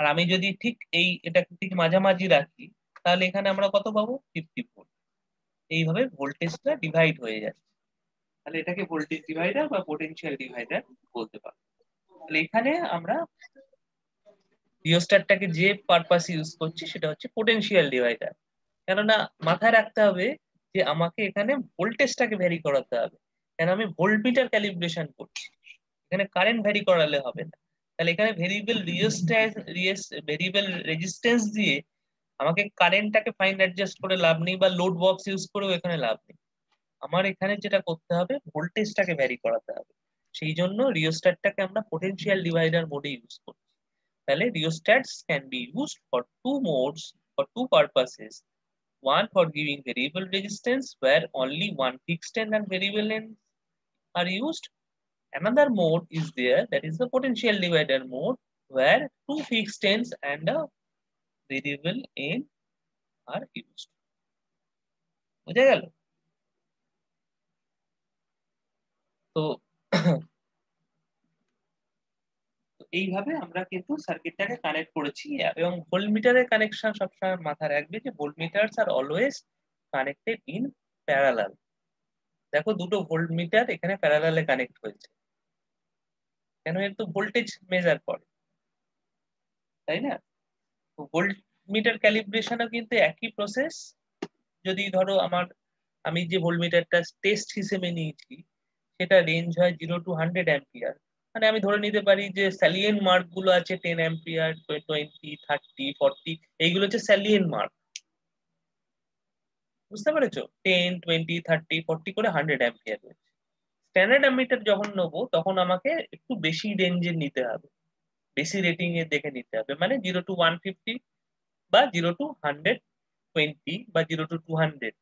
আর আমি যদি ঠিক এই এটা ঠিক মাঝামাঝি রাখি, তাহলে এখানে আমরা কত পাবো? ফিফটি ভোল্ট এইভাবে ভোল্টেজটা ডিভাইড হয়ে যাচ্ছে। তাহলে এটাকে ভোল্টেজ ডিভাইডার বা পোটেনশিয়াল ডিভাইডার বলতে পারব তাহলে এখানে আমরা রিওস্ট্যাটটাকে যে পারপাস ইউজ করছি, সেটা হচ্ছে পোটেনশিয়াল ডিভাইডার কেননা মাথায় রাখতে হবে যে আমাকে এখানে ভোল্টেজটাকে ভ্যারি করাতে হবে। কেন আমি ভোল্টমিটার ক্যালিব্রেশন করছি। এখানে কারেন্ট ভ্যারি করালে হবে না। তাহলে এখানে ভেরিয়েবল রিওস্ট্যাট ভেরিয়েবল রেজিস্ট্যান্স দিয়ে আমাকে কারেন্টটাকে ফাইন অ্যাডজাস্ট করে লাভ নেই বা লোড বক্স ইউজ করেও এখানে লাভ নেই। আমার এখানে যেটা করতে হবে ভোল্টেজটাকে ভ্যারি করাতে হবে। সেই জন্য রিওস্ট্যাটটাকে আমরা পোটেনশিয়াল ডিভাইডার মোডে ইউজ করছি। তাহলে rheostats can be used for two modes for two purposes for giving variable resistance, where only one fixed end and variable ends are used. Another mode is there, that is the potential divider mode, where two fixed ends and a variable end are used. বুঝা গেল? তো এইভাবে আমরা কিন্তু সার্কিটটাকে connect করেছি, এবং ভোল্টমিটারের connection সবসময় মাথায় রাখবে যে voltmeters are always connected in parallel দেখো দুটো ভোল্টমিটার এখানে প্যারালালে কানেক্ট হয়েছে। কেন এর তো ভোল্টেজ মেজার করে? তাই না? ভোল্টমিটার ক্যালিব্রেশনও কিন্তু একই প্রসেস যদি ধরো আমার, আমি যে ভোল্টমিটারটা টেস্ট হিসেবে নিয়েছি, সেটা রেঞ্জ হয় জিরো টু হান্ড্রেড অ্যাম্পিয়ার মানে আমি ধরে নিতে পারি যে স্যালিয়েন মার্কগুলো আছে ten ampere twenty thirty forty এইগুলো হচ্ছে স্যালিয়েন মার্ক বুঝতে পেরেছ? টেন টোয়েন্টি থার্টি ফোর্টি করে হান্ড্রেড অ্যাম্পিয়ার রয়েছে। স্ট্যান্ডার্ড অ্যামিটার যখন নেব, তখন আমাকে একটু বেশি রেঞ্জের নিতে হবে। বেশি রেটিং এর দেখে নিতে হবে। মানে জিরো টু ওয়ান ফিফটি বা জিরো টু হান্ড্রেড টোয়েন্টি বা zero to two hundred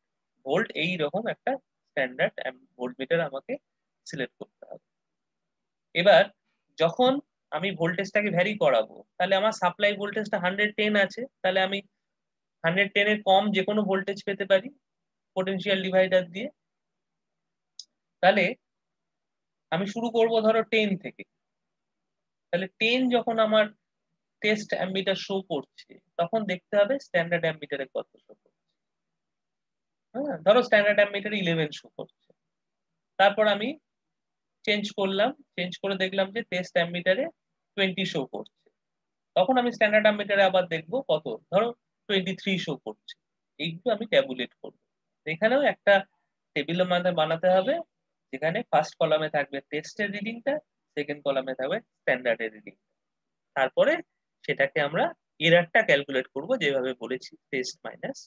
volt এই রকম একটা স্ট্যান্ডার্ড ভোল্ট মিটার আমাকে সিলেক্ট করতে হবে। এবার যখন আমি ভোল্টেজটাকে ভ্যারি করাবো, তাহলে আমার সাপ্লাই ভোল্টেজটা হান্ড্রেড টেন আছে। তাহলে আমি হান্ড্রেড টেনের কম যে কোনো ভোল্টেজ পেতে পারি পোটেনশিয়াল ডিভাইডার দিয়ে। তাহলে আমি শুরু করব ধরো টেন থেকে। তাহলে টেন যখন আমার টেস্ট অ্যাম্বিটার শো করছে, তখন দেখতে হবে স্ট্যান্ডার্ড অ্যাম্বিটারে কত শো করছে। হ্যাঁ ধরো স্ট্যান্ডার্ড অ্যাম্বিটারে ইলেভেন শো করছে। তারপর আমি চেঞ্জ করলাম চেঞ্জ করে দেখলাম যে টেস্ট অ্যাম্বিটারে টোয়েন্টি শো করছে। তখন আমি স্ট্যান্ডার্ড অ্যাম্বিটারে আবার দেখব কত? ধরো টোয়েন্টি থ্রি শো করছে। এইগুলো আমি ট্যাবুলেট করব। এখানেও একটা টেবিলের মধ্যে বানাতে হবে। যেখানে ফার্স্ট কলামে থাকবে টেস্টের রিডিংটা সেকেন্ড কলামে থাকবে স্ট্যান্ডার্ডের রিডিং তারপরে সেটাকে আমরা এরারটা ক্যালকুলেট করব যেভাবে বলেছি টেস্ট মাইনাস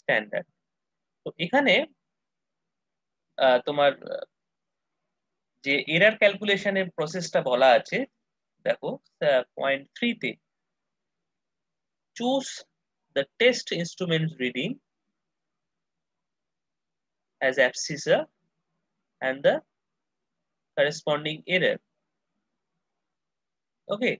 স্ট্যান্ডার্ড তো এখানে তোমার যে এরার ক্যালকুলেশনের প্রসেসটা বলা আছে, দেখো পয়েন্ট থ্রিতে choose the test instrument reading as abscissa and the corresponding error. Okay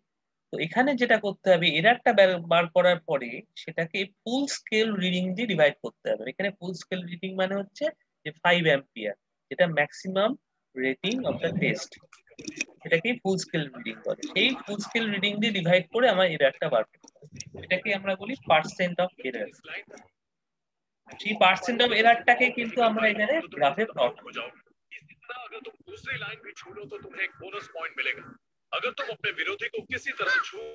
তো এখানে যেটা করতে হবে এরারটা বার করার পরে সেটাকে ফুল স্কেল রিডিং দিয়ে ডিভাইড করতে হবে। এখানে ফুল স্কেল রিডিং মানে হচ্ছে যে ফাইভ অ্যাম্পিয়ার যেটা maximum rating of the test এটাকে ফুল স্কেল রিডিং বলে। সেই ফুল স্কেল রিডিং দিয়ে ডিভাইড করে আমার এরারটা বার করতে হবে। এটাকে আমরা বলি পার্সেন্ট অফ এরার সেই পার্সেন্ট অফ এরারটাকে কিন্তু আমরা এখানে গ্রাফে প্লট করব अगर तुम दूसरी लाइन भी छू लो तो तुम्हें एक बोनस पॉइंट मिलेगा अगर तुम अपने विरोधी को किसी तरह छू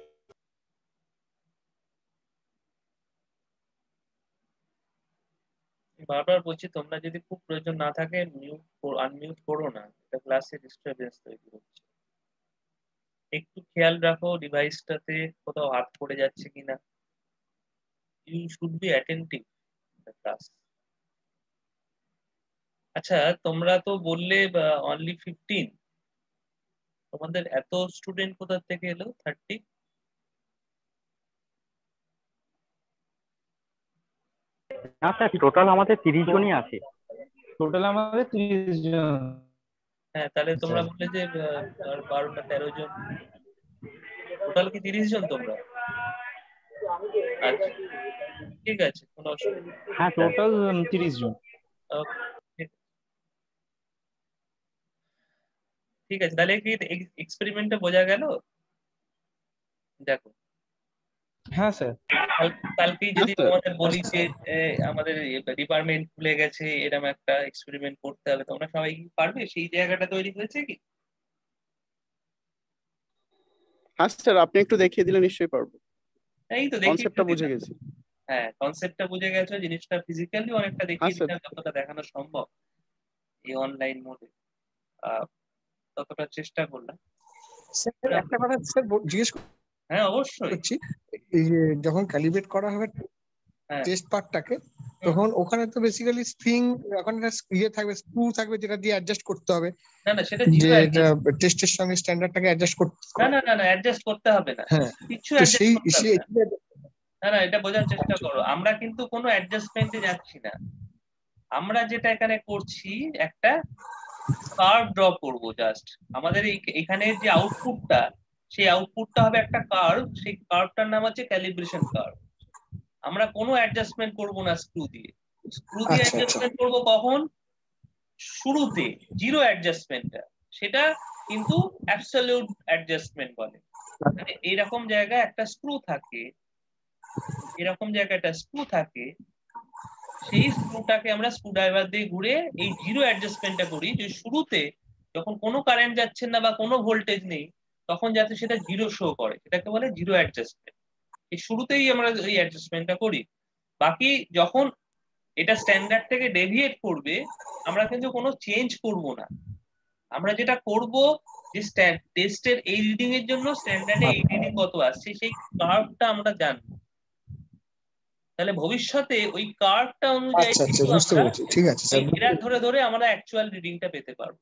বারবার বলছি তোমরা যদি খুব প্রয়োজন না থাকে মিউট আনমিউট করো না এটা ক্লাসে ডিস্টারবেন্স তৈরি হচ্ছে একটু খেয়াল রাখো ডিভাইসটাতে কোথাও হাত পড়ে যাচ্ছে কিনা you should be attentive class আচ্ছা তোমরা তো বললে অনলি ফিফটিন তোমাদের এত স্টুডেন্ট কোথা থেকে এলো? থার্টি না স্যার টোটাল আমাদের তিরিশ জনই আছে। টোটাল আমাদের তিরিশ জন। হ্যাঁ তাহলে তোমরা বললে যে বারোটা তেরো জন। টোটাল কি তিরিশ জন তোমরা? আচ্ছা ঠিক আছে কোনো অসুবিধা হ্যাঁ টোটাল তিরিশ জন। ঠিক আছে তাহলে কি এক্সপেরিমেন্টে বোঝা গেল? দেখো। হ্যাঁ স্যার। কালকে যদি তোমাদের বলি যে আমাদের ডিপার্টমেন্ট খুলে গেছে এরকম একটা এক্সপেরিমেন্ট করতে হবে তোমরা সবাই কি পারবে? সেই জায়গাটা তৈরি হয়েছে কি? হ্যাঁ স্যার আপনি একটু দেখিয়ে দিলে নিশ্চয়ই পারব। এই তো দেখি কনসেপ্টটা বুঝে গেছি। হ্যাঁ কনসেপ্টটা বুঝে গেছো জিনিসটা ফিজিক্যালি অনেকটা দেখিয়ে দিতে কতটা দেখানো সম্ভব এই অনলাইন মোডে ততটা চেষ্টা করলাম। স্যার একটা কথা স্যার জিজ্ঞেস হ্যাঁ অবশ্যই। করছি যখন ক্যালিব্রেট করা হবে টেস্ট পার্টটাকে তখন ওখানে তো বেসিক্যালি স্প্রিং এখন একটা ইয়ে থাকবে স্ক্রু থাকবে যেটা দিয়ে অ্যাডজাস্ট করতে হবে। না না সেটা এটা টেস্টের সঙ্গে স্ট্যান্ডার্ডটাকে অ্যাডজাস্ট করতে না না না না অ্যাডজাস্ট করতে হবে না। হ্যাঁ। কিছু সেই সেই না। না এটা বোঝার চেষ্টা করো। আমরা কিন্তু কোনো অ্যাডজাস্টমেন্টে যাচ্ছি না। আমরা যেটা এখানে করছি একটা কার্ভ ড্র করব জাস্ট আমাদের এখানে যে আউটপুটটা সেই আউটপুটটা হবে একটা কার্ভ সেই কার্ভটার নাম হচ্ছে ক্যালিব্রেশন কার্ভ আমরা কোনো অ্যাডজাস্টমেন্ট করব না স্ক্রু দিয়ে। স্ক্রু দিয়ে অ্যাডজাস্টমেন্ট করব কখন? শুরুতে জিরো অ্যাডজাস্টমেন্টটা সেটা কিন্তু অ্যাবসলিউট অ্যাডজাস্টমেন্ট বলে। মানে এইরকম জায়গায় একটা স্ক্রু থাকে এরকম জায়গায় একটা স্ক্রু থাকে সেই স্ক্রুটাকে আমরা স্ক্রু ড্রাইভার দিয়ে ঘুরে এই জিরো অ্যাডজাস্টমেন্টটা করি যে শুরুতে যখন কোনো কারেন্ট যাচ্ছে না বা কোনো ভোল্টেজ নেই তখন যাতে সেটা জিরো শো করে। সেটাকে বলে জিরো অ্যাডজাস্টমেন্ট এই শুরুতেই আমরা এই অ্যাডজাস্টমেন্টটা করি। বাকি যখন এটা স্ট্যান্ডার্ড থেকে ডেভিয়েট করবে আমরা কিন্তু কোনো চেঞ্জ করব না। আমরা যেটা করব যে টেস্টের এই রিডিং এর জন্য স্ট্যান্ডার্ডে এই রিডিং কত আসছে সেই কার্ভটা আমরা জানব। তাহলে ভবিষ্যতে ওই কার্ডটা অনুযায়ী আচ্ছা আচ্ছা ঠিক আছে স্যার। ধরে ধরে আমরা অ্যাকচুয়াল রিডিংটা পেতে পারব।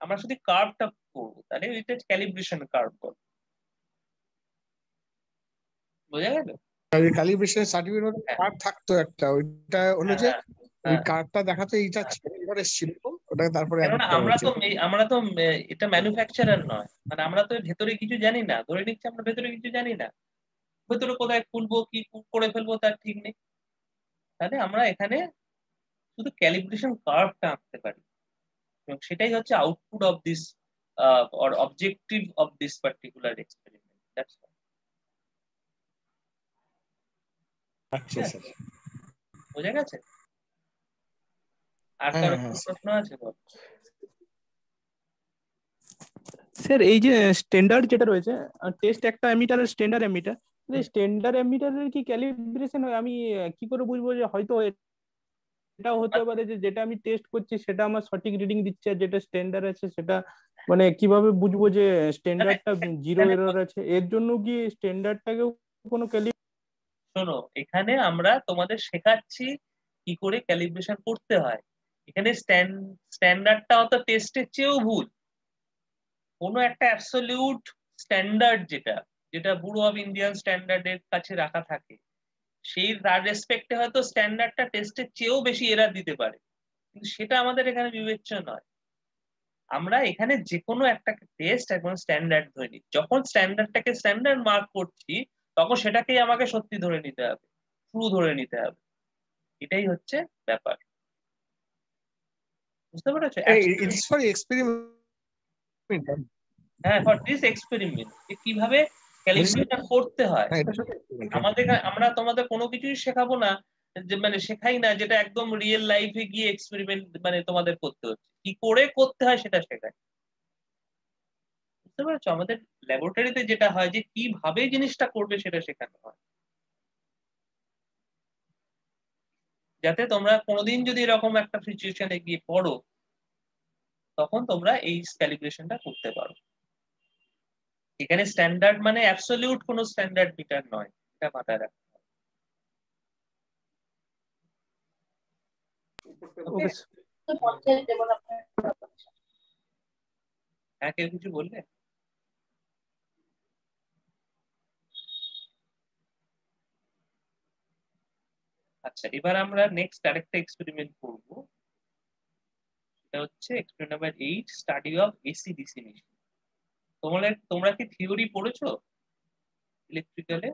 আমরা শুধু কার্ভটা করব তাহলে ওইটা ক্যালিব্রেশন কার্ভ বল বোঝা গেল? ক্যালিব্রেশন সার্টিফিকেট হ্যাঁ। কার্ড থাকতো একটা ওইটা হলো যে হ্যাঁ, ওই হ্যাঁ। কার্ডটা দেখাতে এইটা এবার এসেছিল ওটা তারপরে আমরা তো আমরা তো এটা ম্যানুফ্যাকচারার নয়। মানে আমরা তো ভেতরে কিছু জানি না। ধরে নিচ্ছি আমরা ভেতরে কিছু জানি না। ভেতরে কোথায় খুলবো কি করে ফেলব তার ঠিক নেই। তাহলে আমরা এখানে শুধু ক্যালিব্রেশন কার্ভটা আঁকতে পারি। এবং সেটাই হচ্ছে output of this or objective of this particular experiment that's আচ্ছা স্যার। বোঝা গেছে? আর হ্যাঁ, কারও হ্যাঁ, প্রশ্ন আছে বল? স্যার এই যে স্ট্যান্ডার্ড যেটা রয়েছে টেস্ট একটা এমিটার স্ট্যান্ডার্ড স্ট্যান্ডার্ড এমিটারের কি ক্যালিব্রেশন হয়? আমি কি করে বুঝব যে হয়তো এটাও হতে পারে যে যেটা আমি টেস্ট করছি সেটা আমার সঠিক রিডিং দিচ্ছে আর যেটা স্ট্যান্ডার্ড আছে সেটা মানে কীভাবে বুঝব যে স্ট্যান্ডার্ডটা জিরো এরর আছে? এর জন্য কি স্ট্যান্ডার্ডটাকেও কোনো ক্যালি শোনো এখানে আমরা তোমাদের শেখাচ্ছি কি করে ক্যালিব্রেশন করতে হয়। এখানে স্ট্যান্ডার্ডটা অত টেস্টের চেয়েও ভুল। কোনো একটা অ্যাবসলিউট স্ট্যান্ডার্ড যেটা যেটা ব্যুরো অফ ইন্ডিয়ান স্ট্যান্ডার্ডের কাছে রাখা থাকে। সেই তার রেসপেক্টে হয়তো স্ট্যান্ডার্ডটা টেস্টের চেয়েও বেশি এরার দিতে পারে। কিন্তু সেটা আমাদের এখানে বিবেচ্য নয়। আমরা এখানে যে কোনো একটা টেস্ট একদম স্ট্যান্ডার্ড ধরে নিই। যখন স্ট্যান্ডার্ডটাকে স্ট্যান্ডার্ড মার্ক করছি তখন সেটাকেই আমাকে সত্যি ধরে নিতে হবে। ট্রু ধরে নিতে হবে। এটাই হচ্ছে ব্যাপার। বুঝতে পেরেছ? ইটস ফর এক্সপেরিমেন্ট হ্যাঁ ফর দিস এক্সপেরিমেন্ট কীভাবে ক্যালিব্রেশন করতে হয়। হ্যাঁ। আমাদের আমরা তোমাদের কোনো কিছুই শেখাবো না যে মানে শেখাই না যেটা একদম রিয়েল লাইফে গিয়ে এক্সপেরিমেন্ট মানে তোমাদের করতে হচ্ছে। কি করে করতে হয় সেটা শেখাই। বুঝতে পারছ? আমাদের ল্যাবরেটরিতে যেটা হয় যে কীভাবে জিনিসটা করবে সেটা শেখানো হয়। যাতে তোমরা কোনোদিন যদি এরকম একটা সিচুয়েশনে গিয়ে পড়ো তখন তোমরা এই ক্যালিব্রেশনটা করতে পারো। এখানে স্ট্যান্ডার্ড মানে অ্যাবসলিউট কোনো স্ট্যান্ডার্ড মিটার নয় এটা মাথায় রাখো ওকে হ্যাঁ কেউ কিছু বললে আচ্ছা এবার আমরা নেক্সট আরেকটা এক্সপেরিমেন্ট করব। সেটা হচ্ছে experiment number eight study of AC DC machine তোমরা তোমরা কি থিওরি পড়েছো? ইলেকট্রিক্যালে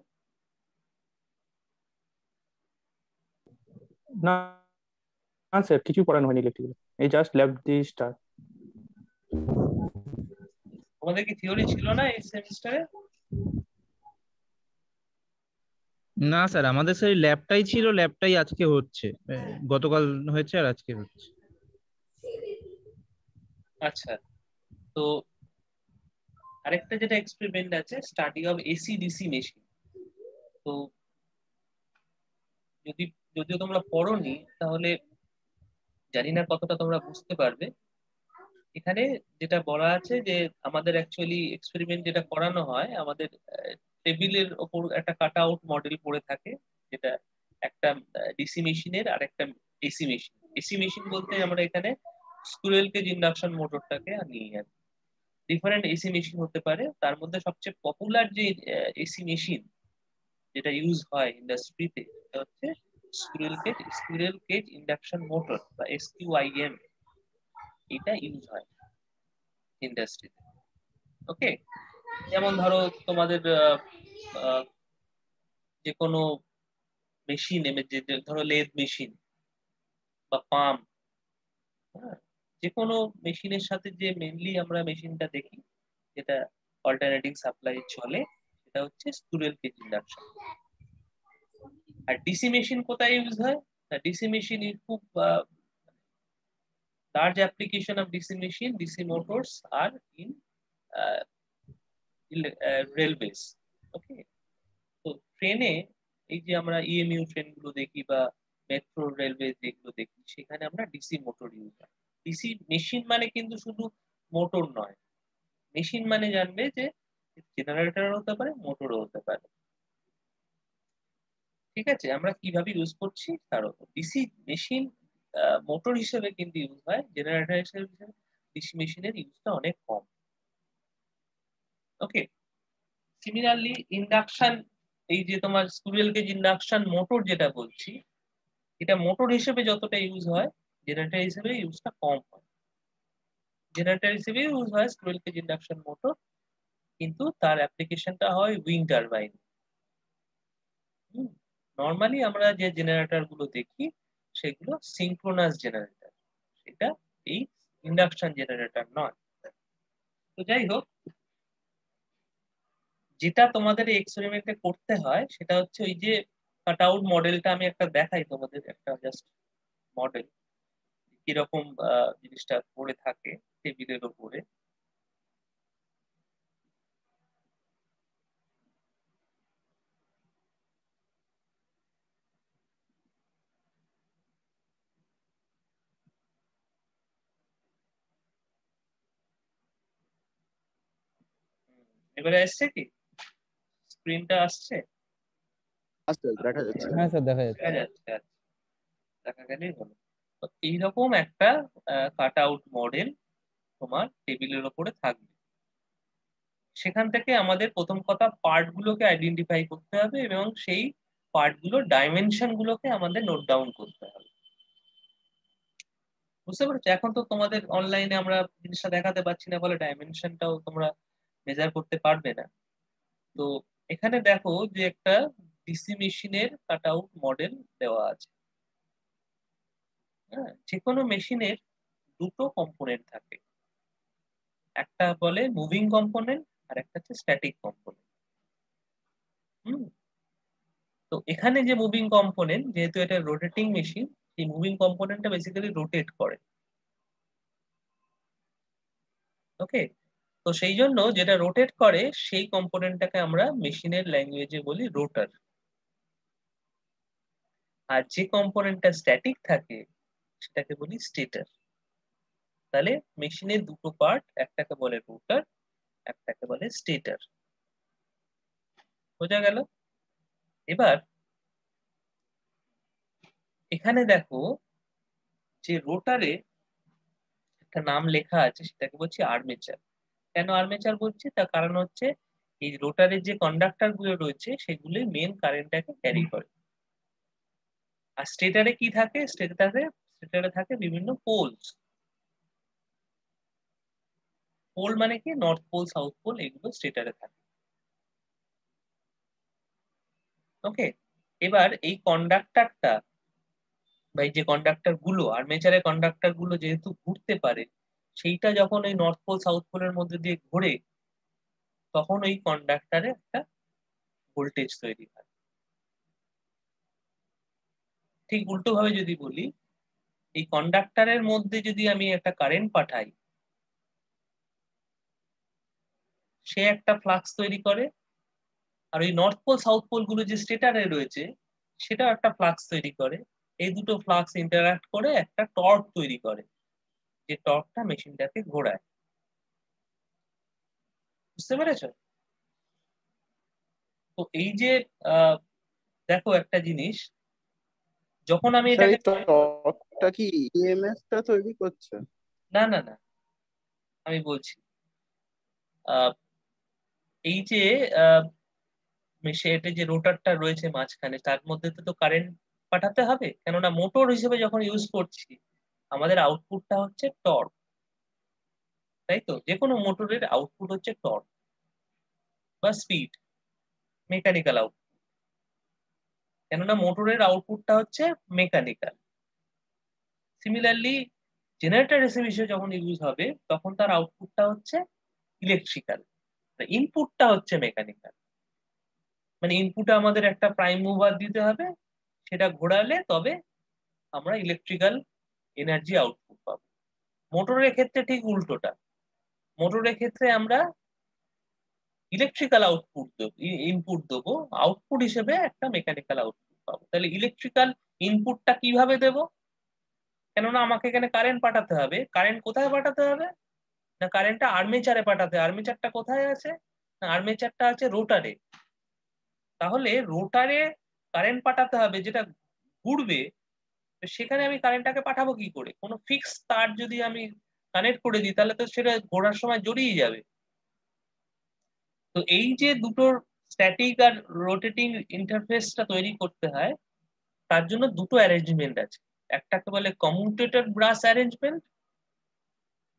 না না স্যার কিছু পড়ানো হয়নি ইলেকট্রিক্যাল এই জাস্ট ল্যাব দি স্টার তোমাদের কি থিওরি ছিল না এই সেমিস্টারে না স্যার আমাদের সেই ল্যাবটাই ছিল ল্যাবটাই আজকে হচ্ছে। আহ, গতকাল হয়েছে আর আজকে হচ্ছে। আচ্ছা তো আরেকটা যেটা এক্সপেরিমেন্ট আছে study of AC DC machine তো যদি, যদিও তোমরা পড়োনি, তাহলে জানি না কতটা তোমরা বুঝতে পারবে। এখানে যেটা বলা আছে যে, আমাদের অ্যাকচুয়ালি এক্সপেরিমেন্ট যেটা করানো হয়, আমাদের টেবিলের ওপর একটা কাট আউট মডেল পড়ে থাকে, যেটা একটা ডিসি মেশিনের আর একটা এসি মেশিন এসি মেশিন বলতে আমরা এখানে স্কুরেল কেজ ইন্ডাকশন মোটরটাকে নিয়ে যাই ডিফারেন্ট এসি মেশিন হতে পারে। তার মধ্যে সবচেয়ে পপুলার যে এসি মেশিন যেটা ইউজ হয় ইন্ডাস্ট্রিতে সেটা হচ্ছে squirrel cage squirrel cage induction motor বা এসকিউআইএম এটা ইউজ হয় ইন্ডাস্ট্রিতে ওকে যেমন ধরো তোমাদের যে কোনো মেশিন ধরো লেদ মেশিন বা পাম্প যে কোনো মেশিনের সাথে যে মেনলি আমরা মেশিনটা দেখি যেটা অল্টারনেটিং সাপ্লাই চলে সেটা হচ্ছে স্কুরেল কেজ ইন্ডাকশন আর ডিসি মেশিন কোথায় ইউজ হয় ডিসি মেশিন খুব DC machine, DC motors are in uh, il- uh, railways. Okay. তো ট্রেনে এই যে আমরা ইএমইউ ট্রেনগুলো দেখি বা মেট্রো রেলওয়ে যেগুলো দেখি সেখানে আমরা ডিসি মোটর ইউজ হয় ডিসি মেশিন মানে কিন্তু শুধু মোটর নয়। মেশিন মানে জানবে যে জেনারেটর হতে পারে মোটরও হতে পারে। ঠিক আছে, আমরা কীভাবে ইউজ করছি? তার উপর। ডিসি মেশিন মোটর হিসেবে কিন্তু ইউজ হয় জেনারেটর হিসেবে ডিসি মেশিনের ইউজটা অনেক কম। ওকে সিমিলারলি ইন্ডাকশন এই যে তোমার স্কুরিয়াল কেজ ইন্ডাকশন মোটর যেটা বলছি, এটা মোটর হিসেবে যতটা ইউজ হয় জেনারেটর হিসেবে ইউজটা কম হয়। জেনারেটর হিসেবে ইউজ হয় স্কুরিয়াল কেজ ইন্ডাকশন মোটর কিন্তু তার অ্যাপ্লিকেশনটা হয় উইন্ড টারবাইন নর্মালি আমরা যে জেনারেটরগুলো দেখি, সেগুলো সিঙ্ক্রোনাস জেনারেটর সেটা এই ইন্ডাকশন জেনারেটর নয়। তো যাই হোক, যেটা তোমাদের এক্সপেরিমেন্টে করতে হয়, সেটা হচ্ছে ওই যে কাট আউট মডেলটা আমি একটা দেখাই তোমাদের, একটা জাস্ট মডেল কীরকম জিনিসটা পড়ে থাকে টেবিলের উপরে? এবারে আসছে কি? স্ক্রিনটা আসছে? দেখা যাচ্ছে। হ্যাঁ স্যার দেখা যাচ্ছে। দেখা যাচ্ছে আচ্ছা। দেখা গেলেই হলো এইরকম একটা কাট আউট মডেল তোমার টেবিলের ওপরে থাকবে। সেখান থেকে আমাদের প্রথম কথা পার্ট গুলোকে আইডেন্টিফাই করতে হবে এবং সেই পার্টগুলোর ডাইমেনশন গুলোকে আমাদের নোট ডাউন করতে হবে। বুঝতে পারছ? এখন তো তোমাদের অনলাইনে আমরা জিনিসটা দেখাতে পারছি না বলে ডাইমেনশনটাও তোমরা মেজার করতে পারবে না। তো এখানে দেখো যে একটা ডিসি মেশিনের কাট আউট মডেল দেওয়া আছে। হ্যাঁ যে কোনো মেশিনের দুটো কম্পোনেন্ট থাকে। একটা বলে মুভিং কম্পোনেন্ট আর একটা হচ্ছে স্ট্যাটিক কম্পোনেন্ট তো এখানে যে মুভিং কম্পোনেন্ট যেহেতু এটা রোটেটিং মেশিন এই মুভিং কম্পোনেন্টটা বেসিক্যালি রোটেট করে। ওকে তো সেই জন্য যেটা রোটেট করে, সেই কম্পোনেন্টটাকে আমরা মেশিনের ল্যাঙ্গুয়েজে বলি রোটার আর যে কম্পোনেন্টটা স্ট্যাটিক থাকে সেটাকে বলি স্টেটার তাহলে মেশিনের দুটো পার্ট একটাকে বলে রোটার একটাকে বলে স্টেটার বোঝা গেল? এবার, এখানে দেখো যে রোটারে একটা নাম লেখা আছে, সেটাকে বলছি আর্মেচার কেন আর্মেচার বলছি? তার কারণ হচ্ছে এই রোটারের যে কন্ডাক্টরগুলো রয়েছে সেগুলোই মেন কারেন্টটাকে ক্যারি করে। আর স্টেটারে কি থাকে? স্টেটারে স্টেটারে থাকে বিভিন্ন পোলস পোল মানে কি? নর্থ পোল সাউথ পোল এগুলো স্টেটারে থাকে। ওকে এবার এই কন্ডাক্টরটা বা এই যে কন্ডাক্টরগুলো আর্মেচারের কন্ডাক্টরগুলো যেহেতু ঘুরতে পারে, সেইটা যখন এই নর্থ পোল সাউথ পোলের মধ্যে দিয়ে ঘোরে, তখন ওই কন্ডাক্টরে একটা ভোল্টেজ তৈরি হয়। ঠিক উল্টো ভাবে যদি বলি এই কন্ডাক্টরের মধ্যে যদি আমি একটা কারেন্ট পাঠাই, সে একটা ফ্লাক্স তৈরি করে, আর ওই নর্থ পোল সাউথ পোলগুলো যে স্টেটারে রয়েছে, সেটাও একটা ফ্লাক্স তৈরি করে। এই দুটো ফ্লাক্স ইন্টারাক্ট করে একটা টর্ক তৈরি করে, যে টর্কটা মেশিনটাকে ঘোরায়। বুঝতে পেরেছ? তো এই যে দেখো একটা জিনিস যখন আমি এটাকে টর্কটা কি ইএমএফ টা তৈরি করছে? না না না আমি বলছি এই যে এটা যে রোটারটা রয়েছে মাঝখানে তার মধ্যে তো কারেন্ট পাঠাতে হবে? কেননা মোটর হিসেবে যখন ইউজ করছি আমাদের আউটপুটটা হচ্ছে টর্ক তাই তো? যে কোনো মোটরের আউটপুট হচ্ছে টর্ক বা স্পিড মেকানিক্যাল আউটপুট কেননা মোটরের আউটপুটটা হচ্ছে মেকানিক্যাল সিমিলারলি জেনারেটর হিসেবে যখন ইউজ হবে, তখন তার আউটপুটটা হচ্ছে ইলেকট্রিক্যাল ইনপুটটা হচ্ছে মেকানিক্যাল মানে ইনপুটে আমাদের একটা প্রাইম মুভার দিতে হবে, সেটা ঘোরালে তবে আমরা ইলেকট্রিক্যাল এনার্জি আউটপুট পাবো। মোটরের ক্ষেত্রে ঠিক উল্টোটা। মোটরের ক্ষেত্রে আমরা ইলেকট্রিক্যাল আউটপুট দেবো ইনপুট দেবো আউটপুট হিসেবে একটা মেকানিক্যাল আউটপুট পাবো। তাহলে ইলেকট্রিক্যাল ইনপুটটা কীভাবে দেব? কেননা আমাকে এখানে কারেন্ট পাঠাতে হবে। কারেন্ট কোথায় পাঠাতে হবে? না কারেন্টটা আর্মেচারে পাঠাতে আর্মেচারটা কোথায় আছে? না আর্মেচারটা আছে রোটারে তাহলে রোটারে কারেন্ট পাঠাতে হবে, যেটা ঘুরবে সেখানে আমি কারেন্টটাকে পাঠাবো কি করে? কোনো ফিক্স তার যদি আমি কানেক্ট করে দিই, তাহলে তো সেটা ঘোরার সময় জড়িয়ে যাবে। তো এই যে দুটোর স্ট্যাটিক আর রোটেটিং ইন্টারফেসটা তৈরি করতে হয়, তার জন্য দুটো অ্যারেঞ্জমেন্ট আছে। একটাকে বলে কমিউটেটর ব্রাশ অ্যারেঞ্জমেন্ট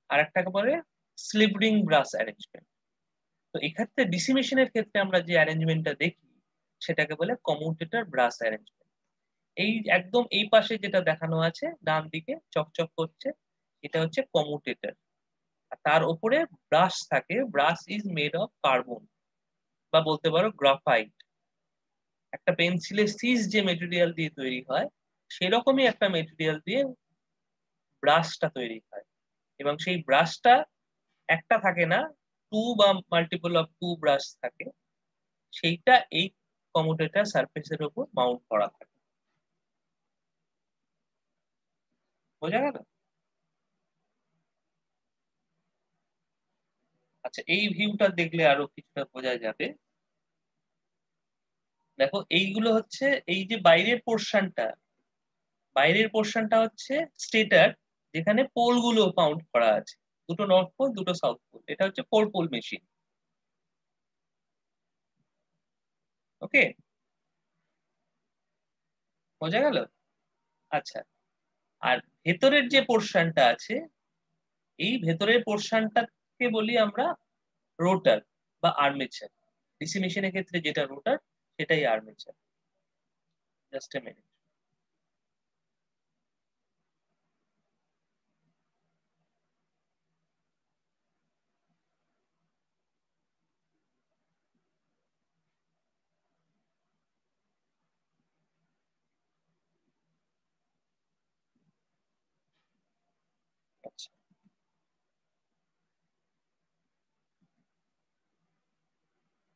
আর একটাকে বলে স্লিপরিং ব্রাশ অ্যারেঞ্জমেন্ট তো এক্ষেত্রে ডিসি মেশিনের ক্ষেত্রে আমরা যে অ্যারেঞ্জমেন্টটা দেখি, সেটাকে বলে কমিউটেটর ব্রাশ অ্যারেঞ্জমেন্ট এই একদম এই পাশে যেটা দেখানো আছে ডান দিকে চকচক করছে, এটা হচ্ছে কমিউটেটর তার উপরে ব্রাশ থাকে। Brush is made of carbon বা বলতে পারো গ্রাফাইট। একটা পেন্সিলের সিজ যে মেটেরিয়াল দিয়ে তৈরি হয়, সেরকমই একটা মেটেরিয়াল দিয়ে ব্রাশটা তৈরি হয়। এবং সেই ব্রাশটা একটা থাকে না টু বা মাল্টিপল অফ টু ব্রাশ থাকে, সেইটা এই কমোডেটার সারফেসের উপর মাউন্ট করা থাকে। বোঝা গেল? আচ্ছা এই ভিউটা দেখলে আরও কিছুটা বোঝা যাবে। দেখো, এইগুলো হচ্ছে, এই যে বাইরের পোর্শনটা বাইরের পোর্শনটা হচ্ছে স্টেটার যেখানে পোলগুলো মাউন্ট করা আছে। দুটো নর্থ পোল দুটো সাউথ পোল এটা হচ্ছে ফোর পোল মেশিন ওকে বোঝা গেল? আচ্ছা। আর ভেতরের যে পোর্শনটা আছে, এই ভেতরের পোর্শনটাকে বলি আমরা? রোটার বা আর্মেচার। ডিসি মেশিনের ক্ষেত্রে যেটা রোটার, সেটাই আর্মেচার। Just a minute.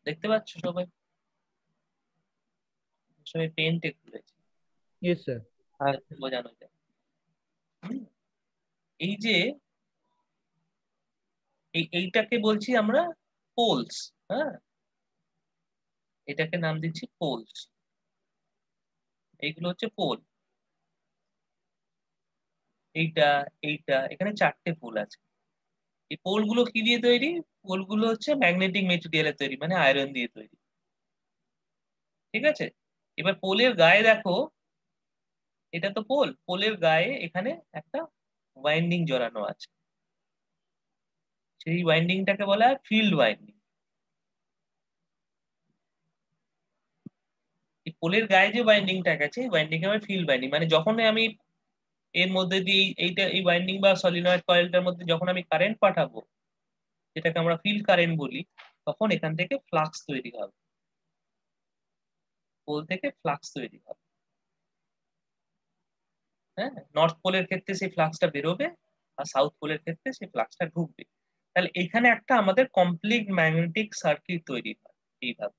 দেখতে পাচ্ছ সবাই? সবাই পেন্টে খুলেছে ইয়েস স্যার বোঝানো যায়। এই যে এই এইটাকে বলছি আমরা পোলস হ্যাঁ? এটাকে নাম দিচ্ছি পোলস এইগুলো হচ্ছে পোল এইটা এইটা এখানে চারটে পোল আছে। এই পোলগুলো কি দিয়ে তৈরি? পোলগুলো হচ্ছে ম্যাগনেটিক মেটেরিয়ালের তৈরি মানে আয়রন দিয়ে তৈরি। ঠিক আছে? এবার পোলের গায়ে দেখো, এটা তো পোল। পোলের গায়ে এখানে একটা ওয়াইন্ডিং জড়ানো আছে। সেই ওয়াইন্ডিংটাকে বলা হয় ফিল্ড ওয়াইন্ডিং পোলের গায়ে যে ওয়াইন্ডিংটা আছে ওয়াইন্ডিং এর ফিল্ড ওয়াইন্ডিং মানে যখন আমি এর মধ্যে দিয়ে এইটা, এই ওয়াইন্ডিং বা সলিনয়েড কয়েলটার মধ্যে যখন আমি কারেন্ট পাঠাবো, যেটাকে আমরা ফিল্ড কারেন্ট বলি, তখন এখান থেকে ফ্লাক্স তৈরি হবে। পোল থেকে ফ্লাক্স তৈরি হবে। হ্যাঁ? নর্থ পোলের ক্ষেত্রে সেই ফ্লাক্সটা বেরোবে আর সাউথ পোলের ক্ষেত্রে সেই ফ্লাক্সটা ঢুকবে। তাহলে এখানে একটা আমাদের কমপ্লিট ম্যাগনেটিক সার্কিট তৈরি হয় এইভাবে।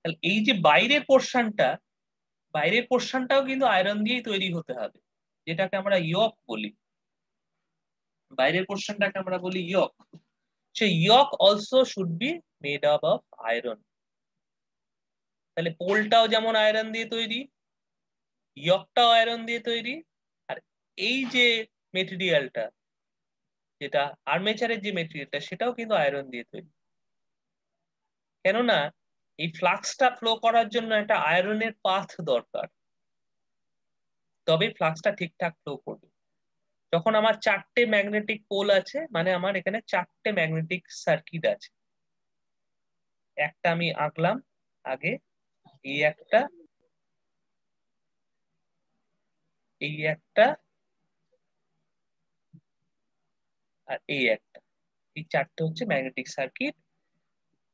তাহলে এই যে বাইরের পোর্শনটা বাইরের পোর্শনটাও কিন্তু আয়রন দিয়েই তৈরি হতে হবে। যেটাকে আমরা ইয়ক বলি। বাইরের পোর্শনটাকে আমরা বলি yoke. Say yoke also should be made up of iron তাহলে পোলটাও যেমন আয়রন দিয়ে তৈরি, ইয়কটাও আয়রন দিয়ে তৈরি, আর এই যে মেটেরিয়ালটা যেটা আর্মেচারের যে মেটেরিয়ালটা সেটাও কিন্তু আয়রন দিয়ে তৈরি। কেননা, এই ফ্লাক্সটা ফ্লো করার জন্য একটা আয়রনের পাথ দরকার। তবে ফ্লাক্সটা ঠিকঠাক ফ্লো করবে। যখন আমার চারটে ম্যাগনেটিক পোল আছে মানে আমার এখানে চারটে ম্যাগনেটিক সার্কিট আছে। একটা আমি আঁকলাম, আগে এই একটা এই একটা, আর এই একটা। এই চারটে হচ্ছে ম্যাগনেটিক সার্কিট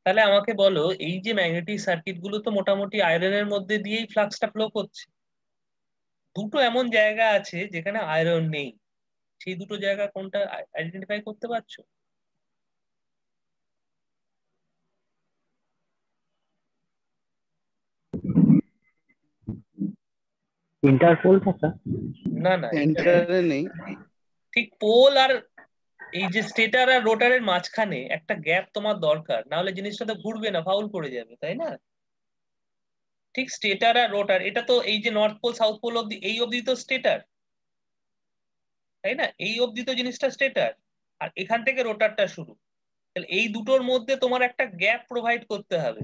তাহলে আমাকে বলো, এই যে ম্যাগনেটিক সার্কিটগুলো তো মোটামুটি আয়রনের মধ্যে দিয়েই ফ্লাক্সটা ফ্লো করছে। দুটো এমন জায়গা আছে যেখানে আয়রন নেই। সেই দুটো জায়গা কোনটা আইডেন্টিফাই করতে পারছ? ইন্টারপোল থাকা না না এন্টারে নেই। ঠিক পোল আর এই যে স্টেটার আর রোটারের মাঝখানে একটা গ্যাপ তোমার দরকার। না হলে জিনিসটা তো ঘুরবে না ফাউল করে যাবে তাই না? ঠিক স্টেটার আর রোটার এটা তো এই যে নর্থ পোল সাউথ পোল অব্দি এই অব্দি তো স্টেটার তাই না? এই অব্দি তো জিনিসটা স্টেটার আর এখান থেকে রোটারটা শুরু। তাহলে এই দুটোর মধ্যে তোমার একটা গ্যাপ প্রোভাইড করতে হবে।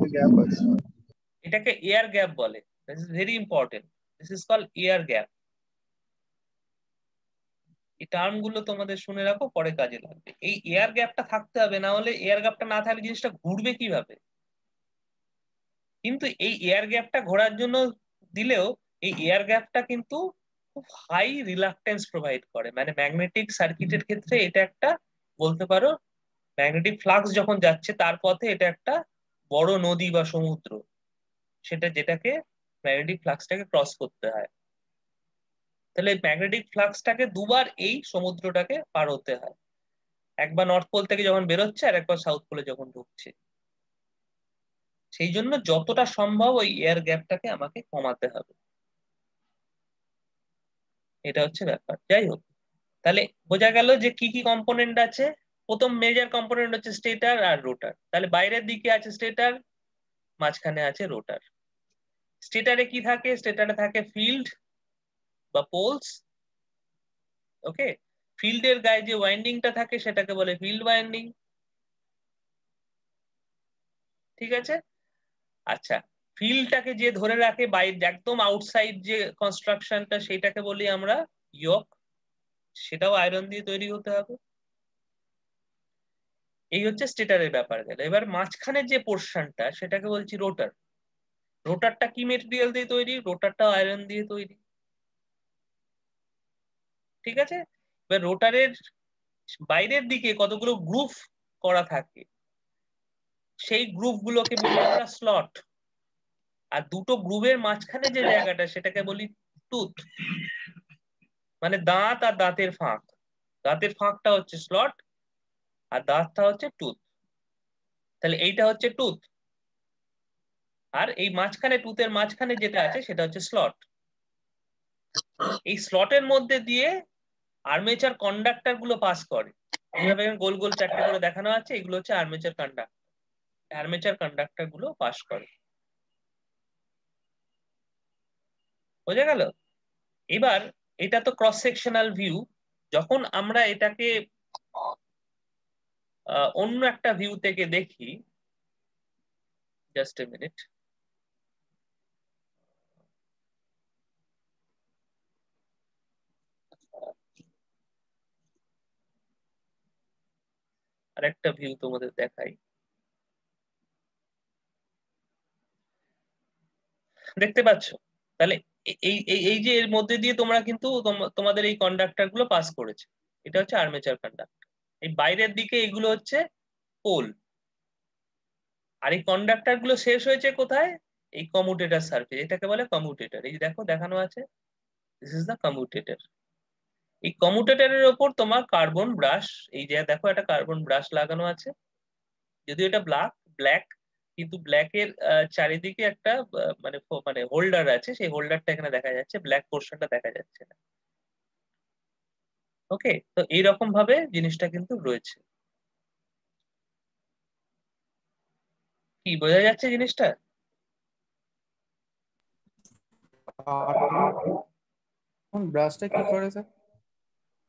এটাকে এয়ার গ্যাপ বলে। This is very important this is call air gap এই টার্মগুলো তোমাদের শুনে রাখো পরে কাজে লাগবে। এই এয়ার গ্যাপটা থাকতে হবে না হলে এয়ার গ্যাপটা না থাকলে জিনিসটা ঘুরবে কীভাবে? কিন্তু এই এয়ার গ্যাপটা ঘোরার জন্য দিলেও এই এয়ার গ্যাপটা কিন্তু খুব হাই রিলাক্টেন্স প্রোভাইড করে। মানে ম্যাগনেটিক সার্কিটের ক্ষেত্রে এটা একটা বলতে পারো ম্যাগনেটিক ফ্লাক্স যখন যাচ্ছে তার পথে এটা একটা বড় নদী বা সমুদ্র। সেটা যেটাকে ম্যাগনেটিক ফ্লাক্সটাকে ক্রস করতে হয়। তাহলে ম্যাগনেটিক ফ্লাক্সটাকে দুবার এই সমুদ্রটাকে পার হতে হয়। একবার নর্থ পোল থেকে যখন বেরোচ্ছে আর একবার সাউথ পোলে যখন ঢুকছে। সেই জন্য যতটা সম্ভব ওই এয়ার গ্যাপটাকে আমাকে কমাতে হবে। এটা হচ্ছে ব্যাপার। যাই হোক, তাহলে বোঝা গেল যে কি কি কম্পোনেন্ট আছে। প্রথম মেজর কম্পোনেন্ট হচ্ছে স্টেটার আর রোটার তাহলে বাইরের দিকে আছে স্টেটার মাঝখানে আছে রোটার স্টেটারে কি থাকে? স্টেটারে থাকে ফিল্ড বা পোলস ওকে ফিল্ডের গায়ে যে ওয়াইন্ডিংটা থাকে, সেটাকে বলে ফিল্ড ওয়াইন্ডিং ঠিক আছে? আচ্ছা ফিল্ডটাকে যে ধরে রাখে বাইরে একদম আউটসাইড যে কনস্ট্রাকশনটা সেটাকে বলি আমরা ইয়ক সেটাও আয়রন দিয়ে তৈরি হতে হবে। এই হচ্ছে স্টেটারের ব্যাপার গেল। এবার মাঝখানের যে পোর্শনটা সেটাকে বলছি রোটার রোটারটা কি মেটেরিয়াল দিয়ে তৈরি? রোটারটাও আয়রন দিয়ে তৈরি। ঠিক আছে? এবার রোটারের বাইরের দিকে কতগুলো গ্রুপ করা থাকে সেই গ্রুপ গুলোকে বলি আমরা স্লট আর দুটো গ্রুপের মাঝখানে যে জায়গাটা, সেটাকে বলি টুথ মানে দাঁত আর দাঁতের ফাঁক। দাঁতের ফাঁকটা হচ্ছে স্লট আর দাঁতটা হচ্ছে টুথ তাহলে এইটা হচ্ছে টুথ আর এই মাঝখানে টুথের মাঝখানে যেটা আছে, সেটা হচ্ছে স্লট এই স্লটের মধ্যে দিয়ে আর্মেচার কন্ডাক্টরগুলো পাস করে। এইভাবে গোল গোল চারটে করে দেখানো আছে, এগুলো হচ্ছে আর্মেচার কন্ডাক্টর আর্মেচার কন্ডাক্টরগুলো পাস করে। বোঝা গেল? এবার এটা তো ক্রস সেকশনাল ভিউ যখন আমরা এটাকে অন্য একটা ভিউ থেকে দেখি জাস্ট এ মিনিট আরেকটা ভিউ তোমাদের দেখাই। দেখতে পাচ্ছ? তাহলে এই এই যে এর মধ্যে দিয়ে তোমরা কিন্তু তোমাদের এই কন্ডাক্টরগুলো পাস করেছে। এটা হচ্ছে আর্মেচার কন্ডাক্টর এই বাইরের দিকে এগুলো হচ্ছে পোল আর এই কন্ডাক্টরগুলো শেষ হয়েছে কোথায়? এই কমিউটেটর সার্ফেস এটাকে বলে কমিউটেটর এই দেখো, দেখানো আছে। দিস ইজ দ্য কমিউটেটর এই কমিউটেটরের ওপর তোমার কার্বন ব্রাশ এই যে দেখো, একটা কার্বন ব্রাশ লাগানো আছে। যদিও এটা ব্ল্যাক ব্ল্যাক কিন্তু ব্ল্যাকের চারিদিকে একটা মানে মানে হোল্ডার আছে। সেই হোল্ডারটা এখানে দেখা যাচ্ছে। ব্ল্যাক পোর্শনটা দেখা যাচ্ছে না। ওকে তো এইরকম ভাবে জিনিসটা কিন্তু রয়েছে। কি বোঝা যাচ্ছে জিনিসটা? ব্রাশটা কি করে স্যার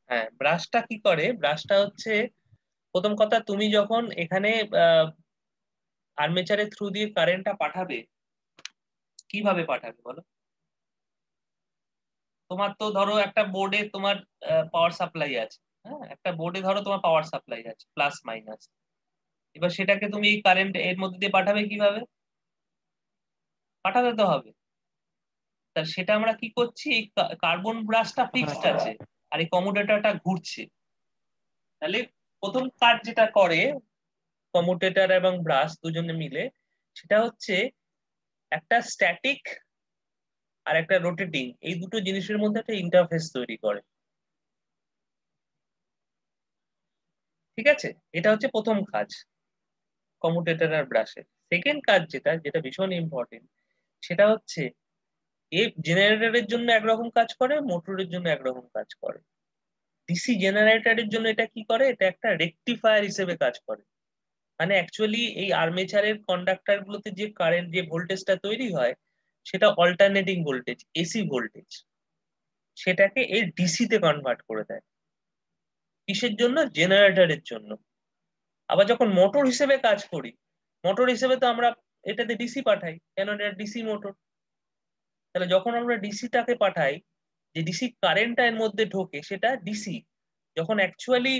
হ্যাঁ ব্রাশটা কি করে? ব্রাশটা হচ্ছে প্রথম কথা তুমি যখন এখানে আর্মেচারের থ্রু দিয়ে কারেন্টটা পাঠাবে, কীভাবে পাঠাবে বলো? তোমার তো ধরো একটা বোর্ডে তোমার পাওয়ার সাপ্লাই আছে হ্যাঁ? একটা বোর্ডে ধরো তোমার পাওয়ার সাপ্লাই আছে প্লাস মাইনাস এবার সেটাকে তুমি এই কারেন্ট এর মধ্যে দিয়ে পাঠাবে কীভাবে? পাঠাতে তো হবে। তা সেটা আমরা কি করছি? এই কার্বন ব্রাশটা ফিক্সড আছে, আর এই কমোডেটারটা ঘুরছে। তাহলে প্রথম কাজ যেটা করে কমোটেটর এবং ব্রাশ দুজনে মিলে, সেটা হচ্ছে একটা স্ট্যাটিক আর একটা রোটেটিং। এই দুটো জিনিসের মধ্যে একটা ইন্টারফেস তৈরি করে। ঠিক আছে? এটা হচ্ছে প্রথম কাজ কমোটেটর আর ব্রাশের। সেকেন্ড কাজ যেটা যেটা ভীষণ ইম্পর্টেন্ট সেটা হচ্ছে এ জেনারেটরের জন্য একরকম কাজ করে মোটরের জন্য একরকম কাজ করে। ডিসি জেনারেটরের জন্য এটা কি করে? এটা একটা রেকটিফায়ার হিসেবে কাজ করে। মানে অ্যাকচুয়ালি এই আর্মেচারের কন্ডাক্টর গুলোতে যে কারেন্ট যে ভোল্টেজটা তৈরি হয়, সেটা অল্টারনেটিং ভোল্টেজ এসি ভোল্টেজ সেটাকে এর ডিসিতে কনভার্ট করে দেয়। কিসের জন্য? জেনারেটরের জন্য। আবার যখন মোটর হিসেবে কাজ করি মোটর হিসেবে তো আমরা এটাতে ডিসি পাঠাই, কেন এটা ডিসি মোটর তাহলে যখন আমরা ডিসিটাকে পাঠাই, যে ডিসি কারেন্টটা এর মধ্যে ঢোকে, সেটা ডিসি যখন অ্যাকচুয়ালি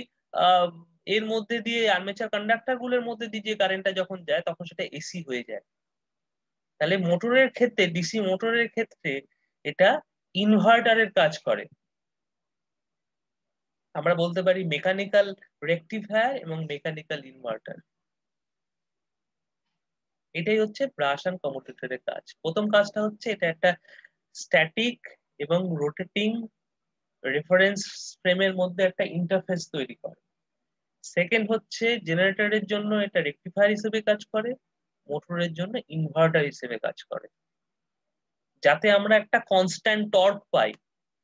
এর মধ্যে দিয়ে আর্মেচার কন্ডাক্টরগুলোর মধ্যে দিয়ে যে কারেন্টটা যখন যায়, তখন সেটা এসি হয়ে যায়। তাহলে মোটরের ক্ষেত্রে ডিসি মোটরের ক্ষেত্রে এটা ইনভার্টারের কাজ করে। আমরা বলতে পারি মেকানিক্যাল রেকটিফায়ার এবং মেকানিক্যাল ইনভার্টার এটাই হচ্ছে ব্রাশ অ্যান্ড কমোটেটরের কাজ। প্রথম কাজটা হচ্ছে এটা একটা স্ট্যাটিক এবং রোটেটিং রেফারেন্স ফ্রেমের মধ্যে একটা ইন্টারফেস তৈরি করে। সেকেন্ড হচ্ছে জেনারেটরের জন্য এটা রেকটিফায়ার হিসেবে কাজ করে মোটরের জন্য ইনভার্টার হিসেবে কাজ করে। যাতে আমরা একটা কনস্ট্যান্ট টর্ক পাই।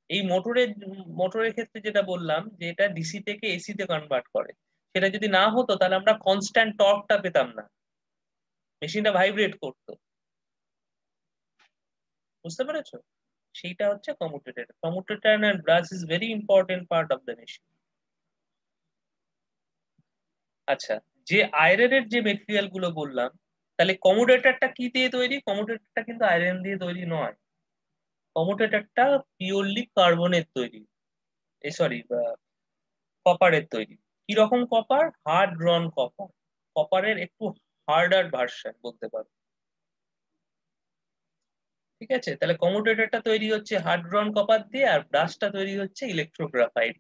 এই মোটরের মোটরের ক্ষেত্রে যেটা বললাম, যে এটা ডিসি থেকে এসি তে কনভার্ট করে। সেটা যদি না হতো, তাহলে আমরা কনস্ট্যান্ট টর্কটা পেতাম না। মেশিনটা ভাইব্রেট করতো। বুঝতে পেরেছ? সেইটা হচ্ছে commutator commutator and brush is very important part of the machine আচ্ছা যে আয়রনের যে মেটেরিয়ালগুলো বললাম, তাহলে কমোডেটরটা কি দিয়ে তৈরি? কমোডেটরটা কিন্তু আয়রন দিয়ে তৈরি নয়। কমোডেটরটা পিওরলি কার্বনের তৈরি। এই সরি কপারের তৈরি। কি রকম কপার হার্ড ড্রন কপার কপারের একটু হার্ডার ভার্সন বলতে পারো। ঠিক আছে? তাহলে কমোডেটরটা তৈরি হচ্ছে হার্ড ড্রন কপার দিয়ে, আর ব্রাশটা তৈরি হচ্ছে ইলেকট্রোগ্রাফাইট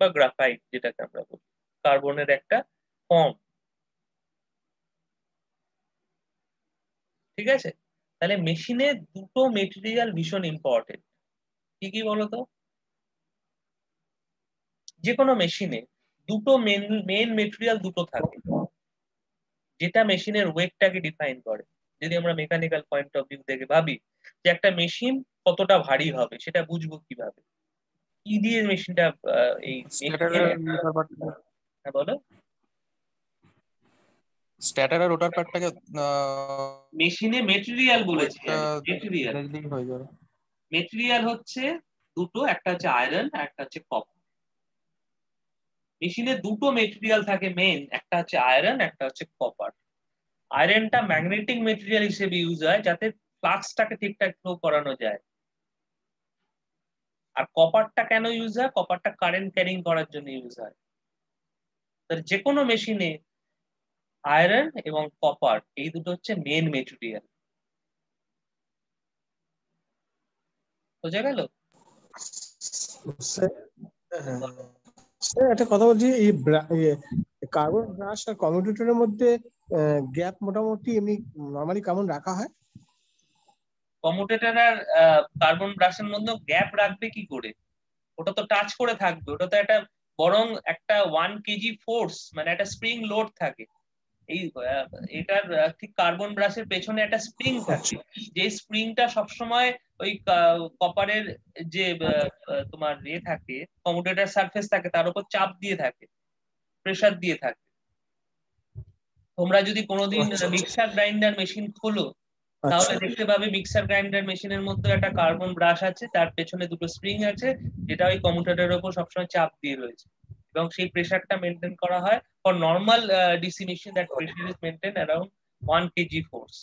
বা গ্রাফাইট যেটাকে আমরা বলি। কার্বনের একটা ফর্ম ঠিক আছে? তাহলে মেশিনে দুটো মেটেরিয়াল ভীষণ ইম্পর্টেন্ট কি কি বলতো? যে কোনো মেশিনে দুটো মেন মেন মেটেরিয়াল দুটো থাকে। যেটা মেশিনের ওয়েটটাকে ডিফাইন করে। যদি আমরা মেকানিক্যাল পয়েন্ট অফ ভিউ থেকে ভাবি যে একটা মেশিন কতটা ভারী হবে সেটা বুঝব কীভাবে? কি দিয়ে মেশিনটা এই হ্যাঁ বলো। স্ট্যাটার আর রোটার পার্টটাকে মেশিনে মেটেরিয়াল বলেছি মেটেরিয়াল হয়ে যাবে। মেটেরিয়াল হচ্ছে দুটো একটা হচ্ছে আয়রন একটা হচ্ছে কপার মেশিনে দুটো মেটেরিয়াল থাকে মেন একটা হচ্ছে আয়রন একটা হচ্ছে কপার আয়রনটা ম্যাগনেটিক মেটেরিয়াল হিসেবে ইউজ হয় যাতে ফ্লাক্সটাকে ঠিকঠাক ফ্লো করানো যায়। আর কপারটা কেন ইউজ হয়? কপারটা কারেন্ট ক্যারিং করার জন্য ইউজ হয়। যে কোনো মেশিনে আয়রন এবং কপার এই দুটো হচ্ছে মেন মেটেরিয়াল বোঝা গেল? একটা কথা বলছি এই কার্বন ব্রাশ আর কমিউটেটরের মধ্যে গ্যাপ মোটামুটি এমনি নর্মালি কেমন রাখা হয়? কমিউটেটর আর কার্বন ব্রাশের মধ্যে গ্যাপ রাখবে কি করে? ওটা তো টাচ করে থাকবে ওটা তো একটা বরং একটা ওয়ান কেজি ফোর্স মানে একটা স্প্রিং লোড থাকে। এই এটার ঠিক কার্বন ব্রাশের পেছনে একটা স্প্রিং থাকে। যে স্প্রিংটা সবসময় ওই কপারের যে তোমার ইয়ে থাকে কমোডেটার সারফেস থাকে তার উপর চাপ দিয়ে থাকে প্রেসার দিয়ে থাকে। তোমরা যদি কোনোদিন মিক্সার গ্রাইন্ডার মেশিন খোলো তাহলে দেখতে পাবে মিক্সার গ্রাইন্ডার মেশিনের মধ্যে একটা কার্বন ব্রাশ আছে তার পেছনে দুটো স্প্রিং আছে যেটা ওই কমিউটারের উপর সবসময় চাপ দিয়ে রয়েছে। এবং সেই প্রেসারটা মেনটেন করা হয় for normal DC machine that pressure is maintain around one kg force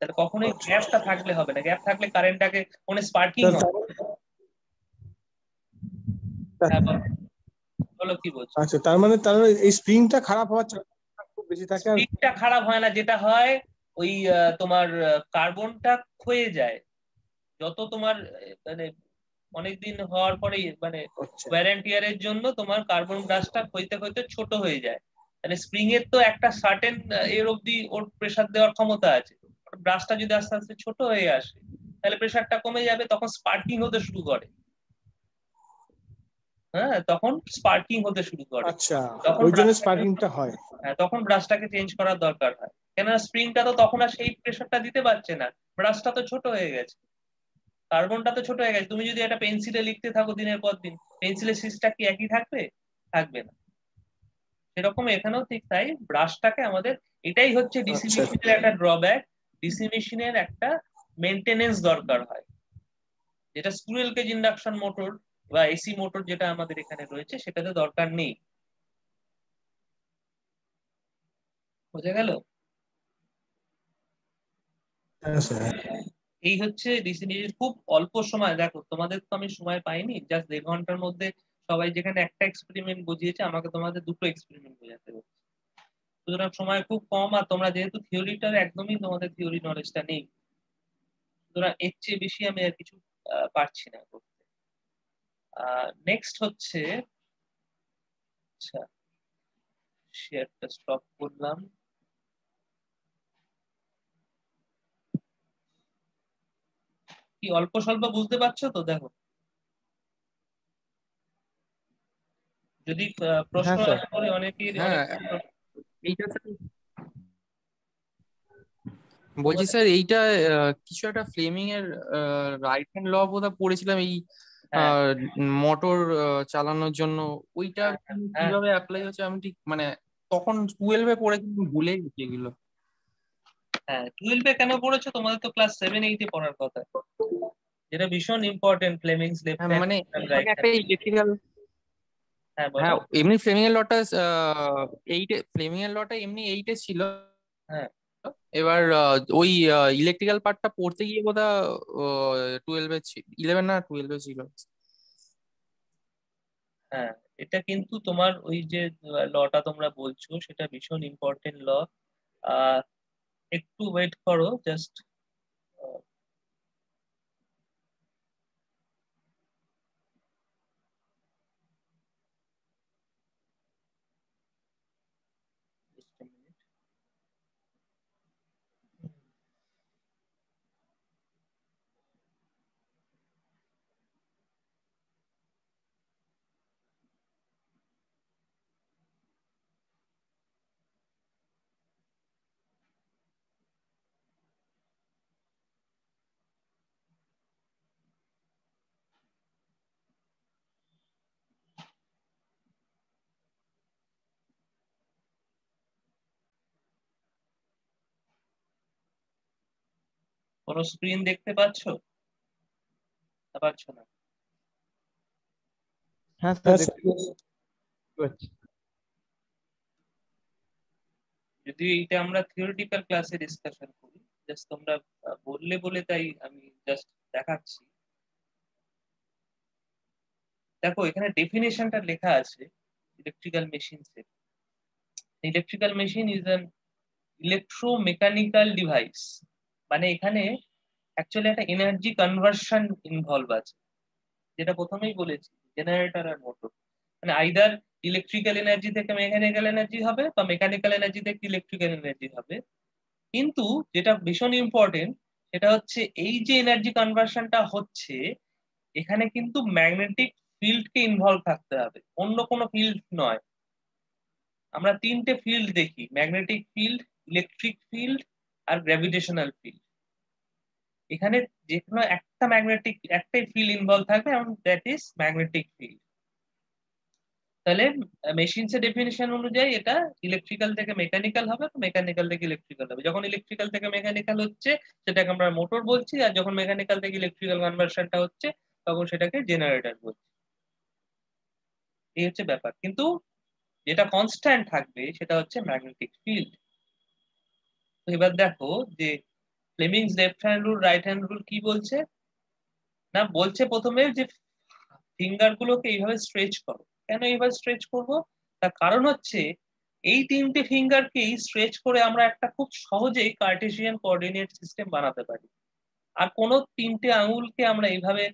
তাহলে কখনোই গ্যাপটা থাকলে হবে না। গ্যাপ থাকলে কারেন্টটাকে কোনো স্পার্কিং হবে বলো। কি বলছো? আচ্ছা তার মানে তার এই স্প্রিংটা খারাপ হওয়ার খুব বেশি থাকে আর স্প্রিংটা খারাপ হয় না যেটা হয় ওই তোমার কার্বনটা ক্ষয়ে যায়। যত তোমার মানে অনেকদিন হওয়ার পরে মানে ওয়ারেন্টিয়ার এর জন্য তোমার কার্বন ব্রাশটা হইতে ক্ষইতে ছোট হয়ে যায়। মানে স্প্রিং এর তো একটা সার্টেন এর অবধি ওর প্রেসার দেওয়ার ক্ষমতা আছে। ব্রাশটা যদি আস্তে আস্তে ছোট হয়ে আসে তাহলে প্রেসারটা কমে যাবে তখন স্পার্কিং হতে শুরু করে। হ্যাঁ তখন স্পার্কিং হতে শুরু করে। আচ্ছা ওই জন্য স্পার্কিংটা হয়। হ্যাঁ তখন ব্রাশটাকে চেঞ্জ করার দরকার হয়। কেননা স্প্রিংটা তো তখন আর সেই প্রেসারটা দিতে পারছে না। ব্রাশটা তো ছোট হয়ে গেছে। কার্বনটা তো ছোট হয়ে গেছে। তুমি যদি একটা পেন্সিলে লিখতে থাকো দিনের পর দিন পেন্সিলের সিজটা কি একই থাকবে? থাকবে না। সেরকম এখানেও ঠিক তাই। ব্রাশটাকে আমাদের এটাই হচ্ছে ডিসি আচ্ছা। মেশিনের একটা ড্রব্যাক ডিসি মেশিনের একটা মেনটেনেন্স দরকার হয়। যেটা স্কুরেল কেজ ইন্ডাকশন মোটর বা এসি মোটর যেটা আমাদের এখানে রয়েছে সেটাতে দরকার নেই। বোঝা গেল? হ্যাঁ স্যার। এই হচ্ছে ডিসি খুব অল্প সময়। দেখো, তোমাদের তো আমি সময় পাইনি জাস্ট দেড় ঘণ্টার মধ্যে সবাই যেখানে একটা এক্সপেরিমেন্ট বুঝিয়েছে, আমাকে তোমাদের দুটো এক্সপেরিমেন্ট বোঝাতে হচ্ছে। সুতরাং সময় খুব কম আর তোমরা যেহেতু থিওরিটার একদমই তোমাদের থিওরি নলেজটা নেই, সুতরাং এর চেয়ে বেশি আমি আর কিছু পারছি না করতে। নেক্সট হচ্ছে আচ্ছা শেয়ারটা স্টপ করলাম। কি অল্প স্বল্প বুঝতে পারছ তো দেখো যদি প্রশ্ন হ্যাঁ, স্যার। আসে পরে অনেকের হ্যাঁ অনেক- এইটা বলছি স্যার এইটা আহ, কিছু একটা ফ্লেমিং এর রাইট হ্যান্ড ল বোধহয় পড়েছিলাম এই হ্যাঁ। মোটর চালানোর জন্য ওইটা হ্যাঁ, হ্যাঁ। কীভাবে অ্যাপ্লাই হচ্ছে আমি ঠিক মানে তখন টুয়েলভে পড়ে কিন্তু ভুলে গেছি এগুলো হ্যাঁ টুয়েলভে কেন পড়েছো? তোমাদের তো ক্লাস সেভেন এইটে পড়ার কথা। যেটা ভীষণ ইম্পর্টেন্ট ফ্লেমিংস লেফট মানে একটা ইলেকট্রিক্যাল হ্যাঁ হ্যাঁ এমনি ফ্লেমিং এর লটা এইটে ফ্লেমিং এর লটা এমনি এইটে ছিল। হ্যাঁ। এবার ওই ইলেকট্রিক্যাল পার্টটা পড়তে গিয়ে বোধহয় টুয়েলভে ইলেভেন না টুয়েলভে ছিল। হ্যাঁ এটা কিন্তু তোমার ওই যে লটা তোমরা বলছো সেটা ভীষণ ইম্পর্টেন্ট ল একটু ওয়েট করো জাস্ট কোনো স্ক্রিন দেখতে পাচ্ছো? না পাচ্ছ না? হ্যাঁ হ্যাঁ স্যার স্যার দেখতে পাচ্ছি। যদি এইটা আমরা থিওরিটিক্যাল ক্লাসে ডিসকাশন করি জাস্ট তোমরা বললে বলে তাই আমি জাস্ট দেখাচ্ছি। দেখো এখানে ডেফিনেশনটা লেখা আছে ইলেকট্রিক্যাল মেশিন এর। Electrical machine is an electromechanical device মানে এখানে অ্যাকচুয়ালি একটা এনার্জি কনভার্সন ইনভলভ আছে। যেটা প্রথমেই বলেছি জেনারেটর আর মোটর মানে আইদার ইলেকট্রিক্যাল এনার্জি থেকে মেকানিক্যাল এনার্জি হবে বা মেকানিক্যাল এনার্জি থেকে ইলেকট্রিক্যাল এনার্জি হবে। কিন্তু যেটা ভীষণ ইম্পর্টেন্ট সেটা হচ্ছে এই যে এনার্জি কনভার্সনটা হচ্ছে, এখানে কিন্তু ম্যাগনেটিক ফিল্ডকে ইনভলভ থাকতে হবে। অন্য কোনো ফিল্ড নয়। আমরা তিনটে ফিল্ড দেখি ম্যাগনেটিক ফিল্ড ইলেকট্রিক ফিল্ড আর গ্র্যাভিটেশনাল ফিল্ড এখানে যে কোনো একটা ম্যাগনেটিক একটাই ফিল্ড ইনভলভ থাকবে, এবং দ্যাট ইজ ম্যাগনেটিক ফিল্ড তাহলে মেশিনস এর ডেফিনেশন অনুযায়ী এটা ইলেকট্রিক্যাল থেকে মেকানিক্যাল হবে মেকানিক্যাল থেকে ইলেকট্রিক্যাল হবে। যখন ইলেকট্রিক্যাল থেকে মেকানিক্যাল হচ্ছে, সেটাকে আমরা মোটর বলছি, আর যখন মেকানিক্যাল থেকে ইলেকট্রিক্যাল কনভার্সনটা হচ্ছে, তখন সেটাকে জেনারেটর বলছি। এই হচ্ছে ব্যাপার। কিন্তু যেটা কনস্ট্যান্ট থাকবে, সেটা হচ্ছে ম্যাগনেটিক ফিল্ড এবার দেখো যে Fleming's left hand rule right hand rule কি বলছে? না, বলছে প্রথমে যে ফিঙ্গার গুলোকে এইভাবে স্ট্রেচ করো। কেন এইভাবে স্ট্রেচ করব? তার কারণ হচ্ছে এই তিনটে ফিঙ্গারকেই স্ট্রেচ করে আমরা একটা খুব সহজেই কার্টেশিয়ান কোঅর্ডিনেট সিস্টেম বানাতে পারি। আর কোনো তিনটে আঙুলকে আমরা এইভাবে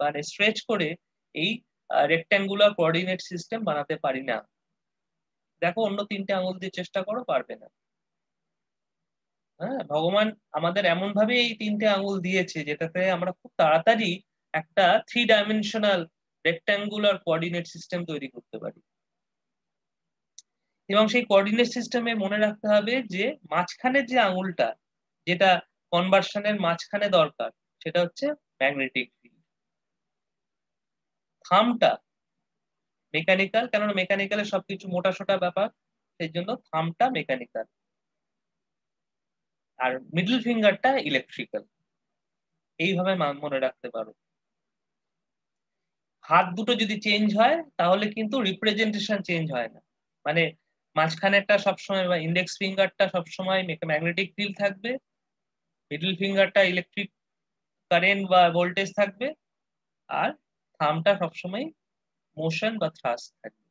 মানে স্ট্রেচ করে এই রেক্ট্যাঙ্গুলার কোঅর্ডিনেট সিস্টেম বানাতে পারি না। দেখো অন্য তিনটে আঙুল দিয়ে চেষ্টা করো, পারবে না। হ্যাঁ ভগবান আমাদের এমন ভাবে এই তিনটে আঙুল দিয়েছে যেটাতে আমরা খুব তাড়াতাড়ি একটা three dimensional rectangular coordinate system তৈরি করতে পারি। এবং সেই কোঅর্ডিনেট সিস্টেমে মনে রাখতে হবে যে মাঝখানের যে আঙুলটা, যেটা কনভার্সনের মাঝখানে দরকার, সেটা হচ্ছে ম্যাগনেটিক ফিল্ড থামটা মেকানিক্যাল কেননা মেকানিক্যালের সবকিছু মোটা সোটা ব্যাপার, সেই জন্য থামটা মেকানিক্যাল আর মিডল ফিঙ্গারটা ইলেকট্রিক্যাল এইভাবে মনে রাখতে পারো। হাত দুটো যদি চেঞ্জ হয়, তাহলে কিন্তু রিপ্রেজেন্টেশন চেঞ্জ হয় না। মানে মাঝখানেরটা সবসময় বা ইন্ডেক্স ফিঙ্গারটা সবসময় ম্যাগনেটিক ফিল্ড থাকবে মিডল ফিঙ্গারটা ইলেকট্রিক কারেন্ট বা ভোল্টেজ থাকবে, আর থামটা সবসময় মোশন বা থ্রাস থাকবে।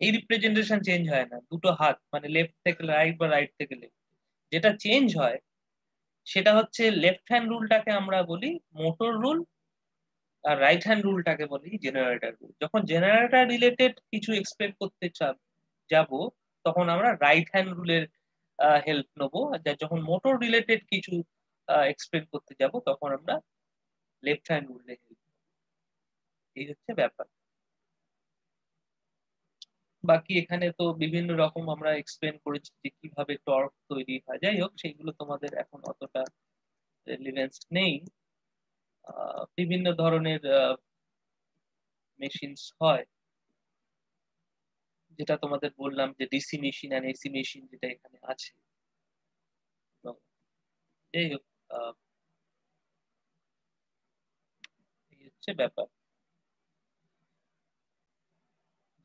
এই রিপ্রেজেন্টেশন চেঞ্জ হয় না। দুটো হাত মানে লেফট থেকে রাইট বা রাইট থেকে লেফট যেটা চেঞ্জ হয়, সেটা হচ্ছে লেফট হ্যান্ড রুলটাকে আমরা বলি মোটর রুল আর রাইট হ্যান্ড রুলটাকে বলি জেনারেটর রুল যখন জেনারেটর রিলেটেড কিছু এক্সপ্লেন করতে যাব, তখন আমরা রাইট হ্যান্ড রুলের হেল্প নেব। আর যখন মোটর রিলেটেড কিছু এক্সপ্লেন করতে যাব, তখন আমরা লেফট হ্যান্ড রুলের হেল্প এই হচ্ছে ব্যাপার। বাকি এখানে তো বিভিন্ন রকম আমরা এক্সপ্লেন করেছি যে কীভাবে টর্ক তৈরি হয়। যাই হোক, সেইগুলো তোমাদের এখন অতটা রিলেভেন্স নেই। বিভিন্ন ধরনের মেশিনস হয়। যেটা তোমাদের বললাম যে ডিসি মেশিন আর এসি মেশিন যেটা এখানে আছে। যাই হোক এই হচ্ছে ব্যাপার।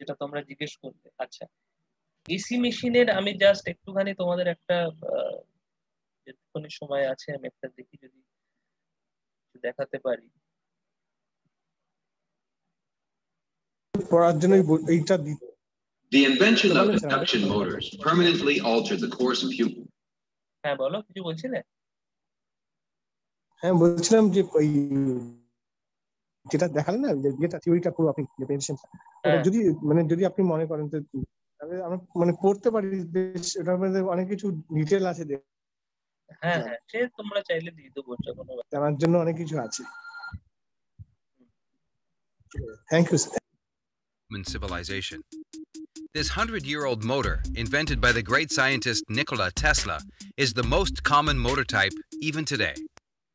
যেটা তোমরা জিজ্ঞেস করবে আচ্ছা এসি মেশিনের আমি জাস্ট একটুখানি তোমাদের একটা যেটুকুনি সময় আছে আমি একটা দেখি যদি দেখাতে পারি। পড়ার জন্য এইটা দিতে The invention of induction motors permanently altered the course of human. হ্যাঁ বলো কিছু বলছিলে? হ্যাঁ বলছিলাম যে যেটা দেখালেন না যেটা থিওরিটা পুরো আপনি পেনশন যদি মানে যদি আপনি মনে করেন তো তাহলে আমরা মানে পড়তে পারি বেশ এটার মধ্যে অনেক কিছু ডিটেল আছে হ্যাঁ হ্যাঁ সে তোমরা চাইলে দিয়ে দেবো কোনো জানার জন্য অনেক কিছু আছে thank you sir civilization. This hundred year old motor, invented by the great scientist Nikola Tesla, is the most common motor type even today.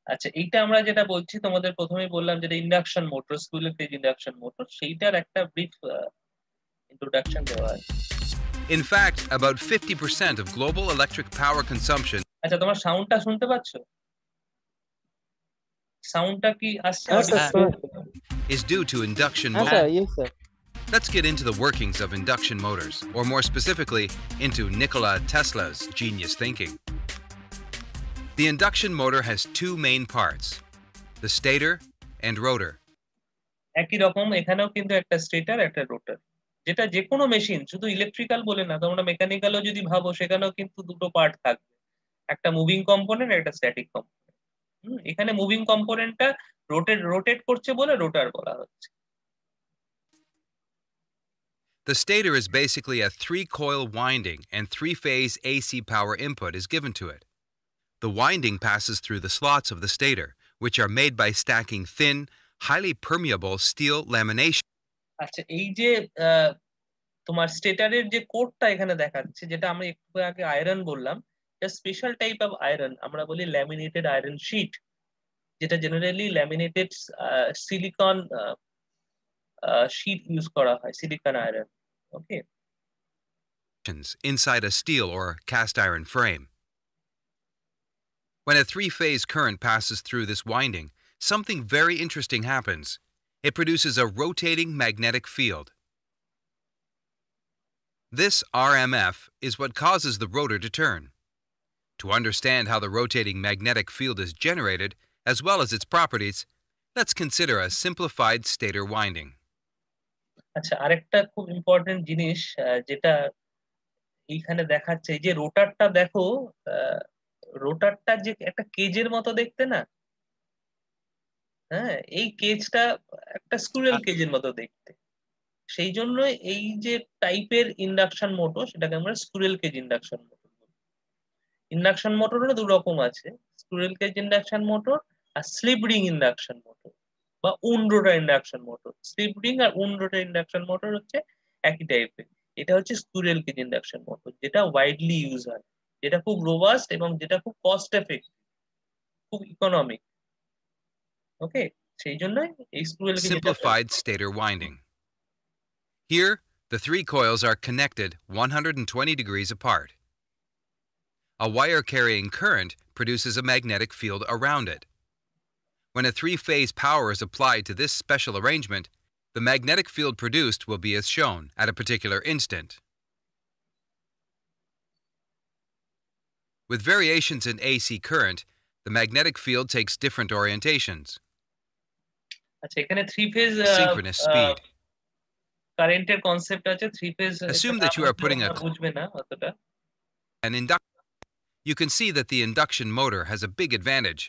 আচ্ছা এইটা আমরা যেটা বলছি তোমাদের প্রথমে বললাম যেটা ইন্ডাকশন মোটর স্কুলের পেজ ইন্ডাকশন মোটর সেইটার একটা ব্রিফ ইন্ট্রোডাকশন দেওয়া আছে In fact, about 50% of global electric power consumption আচ্ছা তোমার সাউন্ডটা শুনতে পাচ্ছ সাউন্ডটা কি আসছে is due to induction হ্যাঁ motors. Sir yes sir Let's get into the workings of induction motors, or more specifically, into Nikola Tesla's genius thinking. The induction motor has two main parts the stator and rotor. একই রকম এখানেও কিন্তু একটা stature একটা রোটার যেটা যে কোনো machine শুধু ইলেকট্রিক্যাল বলে না তোমরা মেকানিক্যালও যদি ভাবো সেখানেও কিন্তু দুটো পার্ট থাকবে একটা মুভিং কম্পোনেন্ট একটা স্ট্যাটিক কম্পোনেন্ট এখানে মুভিং কম্পোনেন্টটা রোটেট রোটেট করছে বলে রোটার বলা হচ্ছে The stator is basically a three coil winding, and three phase AC power input is given to it. The winding passes through the slots of the stator, which are made by stacking thin, highly permeable steel lamination. আচ্ছা এই যে তোমার স্টেটারের যে কোডটা এখানে দেখাচ্ছে যেটা আমরা একটু আগে আয়রন বললাম এটা স্পেশাল টাইপ অফ আয়রন আমরা বলি ল্যামিনেটেড আয়রন শিট যেটা generally laminated silicon sheet use করা হয় silicon iron okay inside a steel or cast iron frame. When a three phase current passes through this winding, something very interesting happens. It produces a rotating magnetic field. This RMF is what causes the rotor to turn. To understand how the rotating magnetic field is generated, as well as its properties, let's consider a simplified stator winding. আচ্ছা আরেকটা খুব important জিনিস যেটা এইখানে দেখাচ্ছে এই যে রোটারটা দেখো রোটারটা যে একটা কেজের মতো দেখতে না? হ্যাঁ এই কেজটা একটা স্কুরেল কেজের মতো দেখতে। সেই জন্য এই যে টাইপের ইন্ডাকশন মোটর সেটাকে আমরা স্কুরেল কেজ ইন্ডাকশন মোটর বলি। ইন্ডাকশন মোটরের দু রকম আছে। স্কুরেল কেজ ইন্ডাকশন মোটর আর স্লিপ রিং ইন্ডাকশন মোটর বা wound rotor induction motor. Slip ring আর উন রোটার ইন্ডাকশন মোটর হচ্ছে একই টাইপের এটা হচ্ছে স্কুরেল কেজ ইন্ডাকশন মোটর যেটা ওয়াইডলি ইউজ হয়। যেটা খুব রোবাস্ট এবং যেটা খুব কস্ট এফেক্টিভ খুব ইকোনমিক ওকে সেই জন্যই এই squirrel Simplified stator winding. Here, the three coils are connected 120 degrees apart. A wire carrying current produces a magnetic field around it. When a three phase power is applied to this special arrangement, the magnetic field produced will be as shown at a particular instant. With variations in AC current, the magnetic field takes different orientations. আচ্ছা এখানে three phase Synchronous speed. কারেন্টের concept আছে three phase Assume that you are putting a বুঝবে না অতটা An induc- you can see that the induction motor has a big advantage.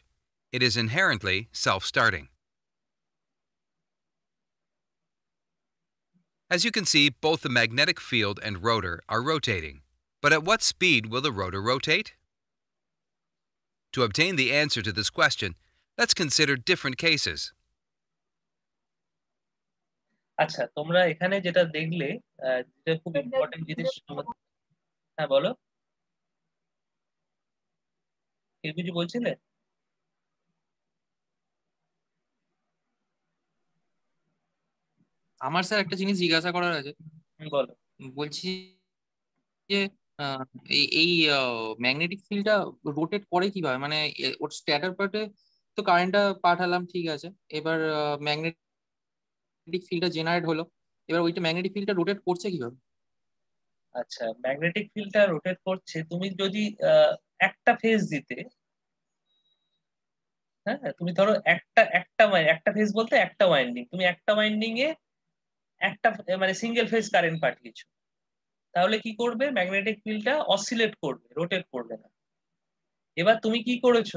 It is inherently self-starting. As you can see, both the magnetic field and rotor are rotating. But at what speed will the rotor rotate? To obtain the answer to this question, let's consider different cases. আচ্ছা তোমরা এখানে যেটা দেখলে আহ, যেটা খুব important জিনিস আমাদের- হ্যাঁ বলো। কেউ কিছু বলছিলে? আমার স্যার একটা জিনিস জিজ্ঞাসা করার আছে। হুম, বলো। বলছি যে আহ, এই ম্যাগনেটিক ফিল্ডটা রোটেট করে কীভাবে? মানে ওর স্ট্যাটার পার্টে তো কারেন্টটা পাঠালাম, ঠিক আছে। এবার ম্যাগনেটিক ফিল্ডটা জেনারেট হলো। এবার ওইটা ম্যাগনেটিক ফিল্ডটা রোটেট করছে কীভাবে? আচ্ছা ম্যাগনেটিক ফিল্ডটা রোটেট করছে, তুমি যদি একটা ফেজ দিতে হ্যাঁ তুমি ধরো একটা একটা একটা ফেজ বলতে একটা ওয়াইন্ডিং তুমি একটা ওয়াইন্ডিং এ একটা মানে সিঙ্গেল ফেজ কারেন্ট পাঠিয়েছো। তাহলে কি করবে? ম্যাগনেটিক ফিল্ডটা অসিলেট করবে রোটেট করবে না। এবার তুমি কি করেছ?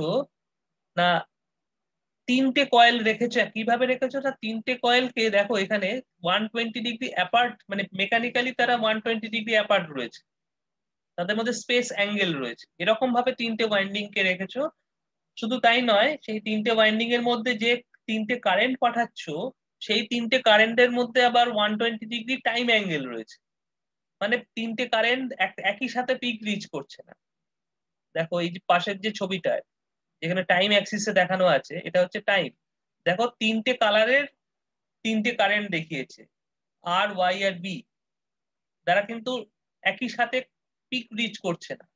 না, তিনটে কয়েল রেখেছো কীভাবে রেখেছো, না তিনটে কয়েলকে দেখো এখানে ওয়ান টোয়েন্টি ডিগ্রি অ্যাপার্ট মানে মেকানিক্যালি তারা ওয়ান টোয়েন্টি ডিগ্রি অ্যাপার্ট রয়েছে। তাদের মধ্যে স্পেস অ্যাঙ্গেল রয়েছে। এরকম ভাবে তিনটে ওয়াইন্ডিং কে রেখেছো। শুধু তাই নয়, সেই তিনটে ওয়াইন্ডিং এর মধ্যে যে তিনটে কারেন্ট পাঠাচ্ছ, সেই তিনটে কারেন্টের মধ্যে আবার one twenty degree time angle রয়েছে। মানে তিনটে কারেন্ট একই সাথে পিক রিচ করছে না। দেখো এই যে পাশের যে ছবিটায় যেখানে টাইম অ্যাক্সিসে দেখানো আছে এটা হচ্ছে টাইম দেখো তিনটে কালারের তিনটে কারেন্ট দেখিয়েছে আর ওয়াই আর বি তারা কিন্তু একই সাথে পিক রিচ করছে না।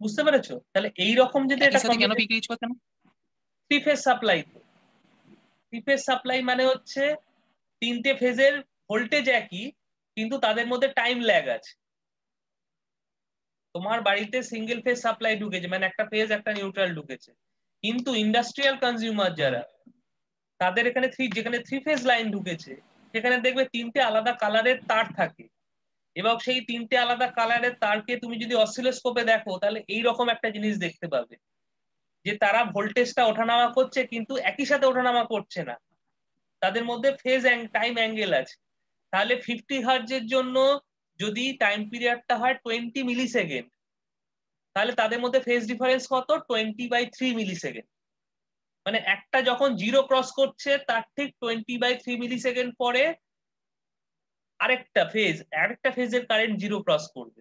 বুঝতে পেরেছ? তাহলে এই রকম যদি এটা কেন পিক রিচ করছে না? Three phase supply three phase supply মানে হচ্ছে তিনটে ফেজের ভোল্টেজ একই কিন্তু তাদের মধ্যে টাইম ল্যাগ আছে। তোমার বাড়িতে সিঙ্গেল ফেজ সাপ্লাই ঢুকেছে মানে একটা ফেজ একটা নিউট্রাল ঢুকেছে। কিন্তু ইন্ডাস্ট্রিয়াল কনজিউমার যারা, তাদের এখানে থ্রি যেখানে থ্রি ফেজ লাইন ঢুকেছে, সেখানে দেখবে তিনটে আলাদা কালারের তার থাকে। এবং সেই তিনটে আলাদা কালারের তারকে তুমি যদি অসিলোস্কোপে দেখো, তাহলে এই রকম একটা জিনিস দেখতে পাবে। যে তারা ভোল্টেজটা ওঠানামা করছে, কিন্তু একই সাথে ওঠানামা করছে না। তাদের মধ্যে ফেজ টাইম অ্যাঙ্গেল আছে। তাহলে ফিফটি হার্জের জন্য যদি টাইম পিরিয়ডটা হয় টোয়েন্টি মিলি সেকেন্ড তাহলে তাদের মধ্যে ফেজ ডিফারেন্স কত? Twenty by three millisecond মানে একটা যখন জিরো ক্রস করছে তার ঠিক twenty by three millisecond পরে আরেকটা ফেজ আরেকটা ফেজের কারেন্ট জিরো ক্রস করবে।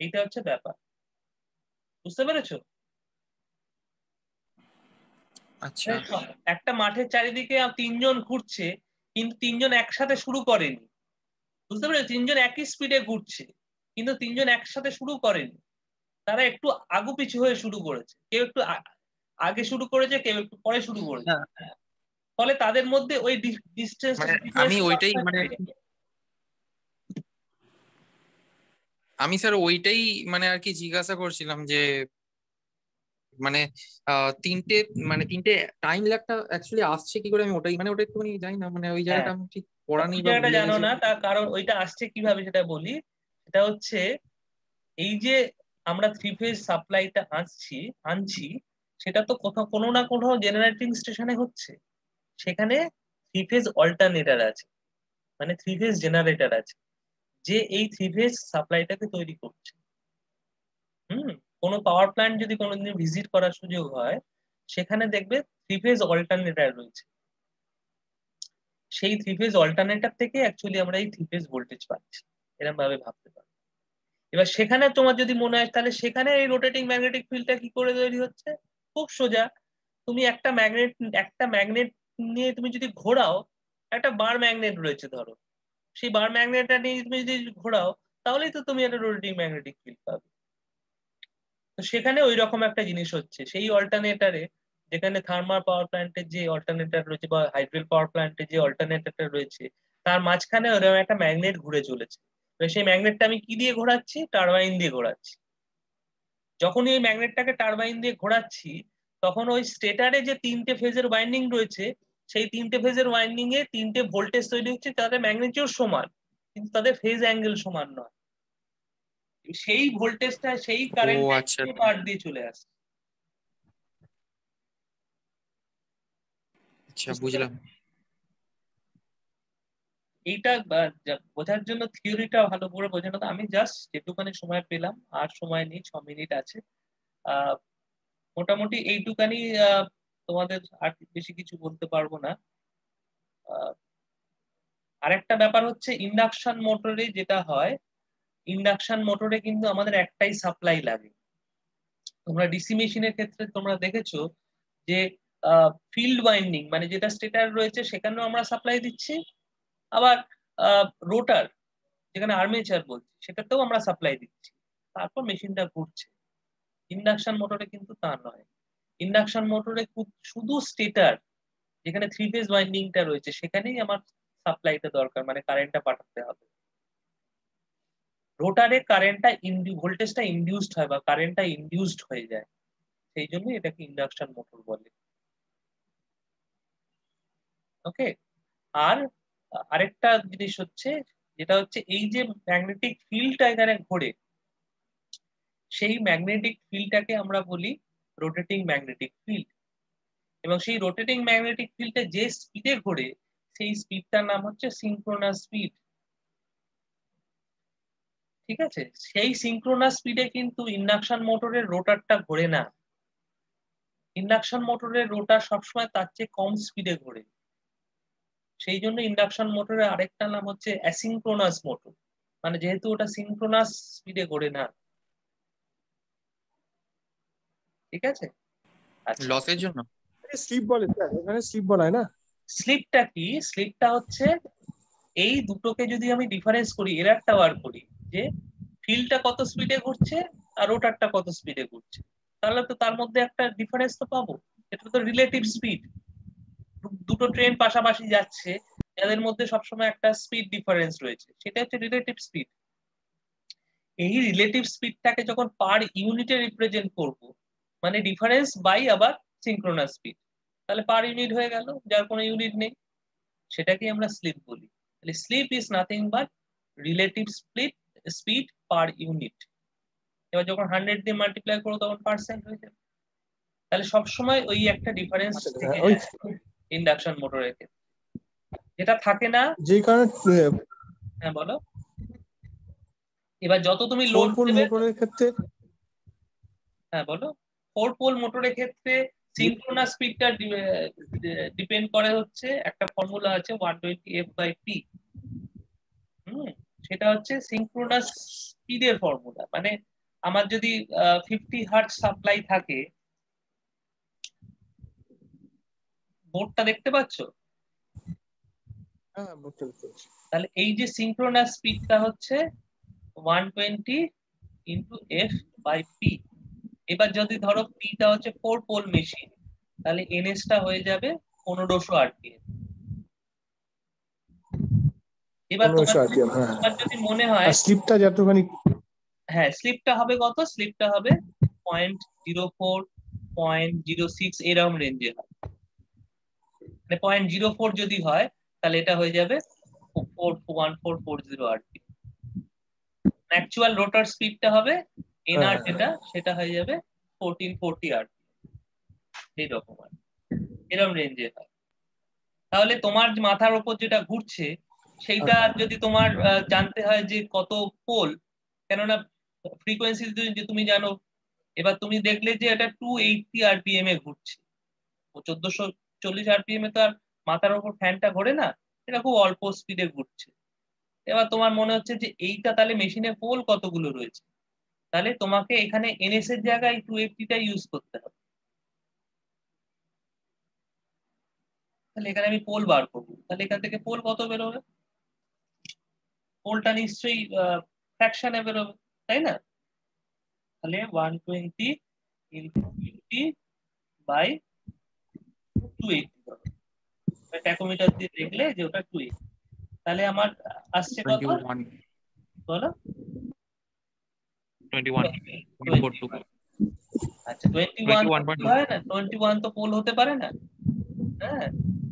এইটা হচ্ছে ব্যাপার। বুঝতে পেরেছ? আচ্ছা। একটা মাঠের চারিদিকে তিনজন ঘুরছে কিন্তু তিনজন একসাথে শুরু করেনি। বুঝতে পেরেছ? তিনজন একই স্পিডে ঘুরছে কিন্তু তিনজন একসাথে শুরু করেনি। তারা একটু আগু পিছু হয়ে শুরু করেছে। কেউ একটু আগে শুরু করেছে কেউ একটু পরে শুরু করেছে। ফলে তাদের মধ্যে ওই ডিস্টেন্স আমি ওইটাই মানে আমি স্যার ওইটাই মানে আর কি জিজ্ঞাসা করছিলাম যে মানে তিনটে মানে তিনটে টাইম ল্যাগটা অ্যাকচুয়ালি আসছে কি করে আমি ওটাই মানে ওটা একটুখানি জানি না মানে ওই জায়গাটা আমি ঠিক পড়া নেই জানো না তার কারণ ওইটা আসছে কীভাবে সেটা বলি। সেটা হচ্ছে এই যে আমরা থ্রি ফেজ সাপ্লাইটা আনছি আনছি সেটা তো কোথাও কোনো না কোনো জেনারেটিং স্টেশনে হচ্ছে। সেখানে থ্রি ফেজ অল্টারনেটার আছে। মানে থ্রি ফেজ জেনারেটর আছে। যে এই থ্রি ফেজ সাপ্লাইটাকে তৈরি করছে। হুম? কোনো পাওয়ার প্ল্যান্ট যদি কোনোদিন ভিজিট করার সুযোগ হয়, সেখানে দেখবে থ্রি ফেজ অল্টারনেটার রয়েছে। সেই থ্রি ফেজ অল্টারনেটার থেকে অ্যাকচুয়ালি আমরা এই থ্রি ফেজ ভোল্টেজ পাচ্ছি। এরকম ভাবে ভাবতে পারো। এবার সেখানে তোমার যদি মনে হয়, তাহলে সেখানে এই রোটেটিং ম্যাগনেটিক ফিল্ডটা কি করে তৈরি হচ্ছে? খুব সোজা। তুমি একটা ম্যাগনেট একটা ম্যাগনেট নিয়ে তুমি যদি ঘোরাও, একটা বার ম্যাগনেট রয়েছে ধরো। সেই বার ম্যাগনেটটা নিয়ে তুমি যদি ঘোরাও, তাহলেই তো তুমি একটা রোটেটিং ম্যাগনেটিক ফিল্ড পাবে। সেখানে ওই রকম একটা জিনিস হচ্ছে। সেই অল্টারনেটারে যেখানে থার্মাল পাওয়ার প্ল্যান্টের যে অল্টারনেটার রয়েছে বা হাইড্রোল পাওয়ার প্ল্যান্টের যে অল্টারনেটারটা রয়েছে, তার মাঝখানে ওরকম একটা ম্যাগনেট ঘুরে চলেছে। সেই ম্যাগনেটটা আমি কি দিয়ে ঘোরাচ্ছি? টারবাইন দিয়ে ঘোরাচ্ছি। যখনই এই ম্যাগনেটটাকে টারবাইন দিয়ে ঘোরাচ্ছি, তখন ওই স্টেটারে যে তিনটে ফেজের ওয়াইন্ডিং রয়েছে, সেই তিনটে ফেজের ওয়াইন্ডিং এ তিনটে ভোল্টেজ তৈরি হচ্ছে, তাদের ম্যাগনেটিউড সমান। কিন্তু তাদের ফেজ অ্যাঙ্গেল সমান নয়। সেই ভোল্টেজটা সেই কারেন্ট আচ্ছা। পার দিয়ে চলে আসে। আচ্ছা বুঝলাম। এইটা বোঝার জন্য থিওরিটা ভালো করে বোঝানো আমি জাস্ট যেটুখানি সময় পেলাম আর সময় নেই ছ মিনিট আছে। আহ, মোটামুটি এইটুকানি আহ, তোমাদের আর বেশি কিছু বলতে পারব না। আহ, আরেকটা ব্যাপার হচ্ছে ইন্ডাকশন মোটরে যেটা হয় ইন্ডাকশন মোটরে কিন্তু আমাদের একটাই সাপ্লাই লাগে। তোমরা ডিসি মেশিনের ক্ষেত্রে তোমরা দেখেছ যে ফিল্ড ওয়াইন্ডিং মানে যেটা স্টেটার রয়েছে সেখানেও আমরা সাপ্লাই দিচ্ছি। আবার রোটার যেখানে আর্মেচার বলছি সেটাতেও আমরা সাপ্লাই দিচ্ছি। তারপর মেশিনটা ঘুরছে। ইন্ডাকশন মোটরে কিন্তু তা নয়। ইন্ডাকশন মোটরে শুধু স্টেটার যেখানে থ্রি ফেজ ওয়াইন্ডিংটা রয়েছে সেখানেই আমার সাপ্লাইটা দরকার মানে কারেন্টটা পাঠাতে হবে। রোটারে কারেন্টটা ইনডিউ ভোল্টেজটা ইনডিউসড হয় বা কারেন্টটা ইনডিউসড হয়ে যায়। সেই জন্য এটাকে ইন্ডাকশন মোটর বলে। ওকে? আর আরেকটা জিনিস হচ্ছে, যেটা হচ্ছে এই যে ম্যাগনেটিক ফিল্ডটা এখানে ঘোরে, সেই ম্যাগনেটিক ফিল্ডটাকে আমরা বলি রোটেটিং ম্যাগনেটিক ফিল্ড। এবং সেই রোটেটিং ম্যাগনেটিক ফিল্ডে যে স্পিডে ঘোরে, সেই স্পিডটার নাম হচ্ছে সিঙ্ক্রোনাস স্পিড। ঠিক আছে? সেই সিঙ্ক্রোনাস স্পিডে কিন্তু ইন্ডাকশন মোটরের রোটারটা ঘোরে না। ইন্ডাকশন মোটরের রোটার সবসময় তার চেয়ে কম স্পিডে ঘোরে। সেই জন্য ইন্ডাকশন মোটরের আরেকটা নাম হচ্ছে অ্যাসিঙ্ক্রোনাস মোটর মানে যেহেতু ওটা সিঙ্ক্রোনাস স্পিডে ঘোরে না। ঠিক আছে? আচ্ছা। লসের জন্য? স্লিপ বলে স্যার এখানে স্লিপ বলা হয় না স্লিপটা কি? স্লিপটা হচ্ছে এই দুটোকে যদি আমি ডিফারেন্স করি এরারটা বার করি যে ফিল্ডটা কত স্পিডে ঘুরছে আর রোটারটা কত স্পিডে ঘুরছে। তাহলে তো তার মধ্যে একটা ডিফারেন্স তো পাবো। এটা তো রিলেটিভ স্পিড দুটো ট্রেন পাশাপাশি যাচ্ছে যাদের মধ্যে সবসময় একটা স্পিড ডিফারেন্স রয়েছে। সেটা হচ্ছে রিলেটিভ স্পিড এই রিলেটিভ স্পিডটাকে যখন পার ইউনিটে রিপ্রেজেন্ট করব মানে ডিফারেন্স বাই আবার সিঙ্ক্রোনাস স্পিড তাহলে পার ইউনিট হয়ে গেল, যার কোনো ইউনিট নেই। সেটাকে আমরা স্লিপ বলি। তাহলে slip is nothing but relative split speed per unit এবার যখন হান্ড্রেড দিয়ে মাল্টিপ্লাই করো তখন পার্সেন্ট হয়ে যাবে। তাহলে সবসময় ওই একটা ডিফারেন্স থেকে ইন্ডাকশন মোটরের ক্ষেত্রে। যেটা থাকে না যে কারণে হ্যাঁ। বলো। এবার যত তুমি লোড দেবে মোটরের ক্ষেত্রে হ্যাঁ বলো। ফোর পোল মোটরের ক্ষেত্রে সিঙ্ক্রোনাস স্পিডটা ডিপেন্ড করে হচ্ছে একটা ফর্মুলা আছে one twenty F by P hmm? সেটা হচ্ছে সিঙ্ক্রোনাস স্পিডের ফর্মুলা মানে আমার যদি ফিফটি হার্ট সাপ্লাই থাকে বোর্ডটা দেখতে পাচ্ছ? হ্যাঁ। তাহলে এই যে সিঙ্ক্রোনাস স্পিডটা হচ্ছে one twenty into F by P এবার যদি ধরো পিটা হচ্ছে ফোর পোল মেশিন তাহলে এনএস টা হয়ে যাবে পনেরোশো আরপিএম এবার তোমার হ্যাঁ। তোমার যদি মনে হয় স্লিপটা যতখানি হ্যাঁ স্লিপটা হবে কত? স্লিপটা হবে point zero four point zero six এরকম রেঞ্জে হয়। মানে পয়েন্ট জিরো ফোর যদি হয় তাহলে এটা হয়ে যাবে four one four four zero RP actual rotor স্পিডটা হবে এনআর হ্যাঁ। যেটা সেটা হয়ে যাবে ফোরটিন ফোরটি আরপি এইরকম আর এরকম রেঞ্জে হয়। তাহলে তোমার মাথার উপর যেটা ঘুরছে সেইটা যদি তোমার জানতে হয় যে কত পোল কেননা ফ্রিকোয়েন্সি যে তুমি জানো এবার তুমি দেখলে যে এটা টু এইটটি আরপিএম এ ঘুরছে। ও চোদ্দশো চল্লিশ আরপিএম এ তো আর মাথার উপর ফ্যানটা ঘোরে না এটা খুব অল্প স্পিডে ঘুরছে। এবার তোমার মনে হচ্ছে যে এইটা তাহলে মেশিনে পোল কতগুলো রয়েছে? তাহলে তোমাকে এখানে এনএস এর জায়গায় টু এইটটিটা ইউজ করতে হবে। তাহলে এখানে আমি পোল বার করব। তাহলে এখান থেকে পোল কত বেরোবে? পোলটা নিশ্চয়ই ফ্র্যাকশনে বেরোবে তাই না? তাহলে one twenty into fifty by two eighty tachometer দিয়ে দেখলে যে ওটা টু এইটি তাহলে আমার আসছে কত? বলো। আচ্ছা টোয়েন্টি হয় না টোয়েন্টি ওয়ান তো পোল হতে পারে না। হ্যাঁ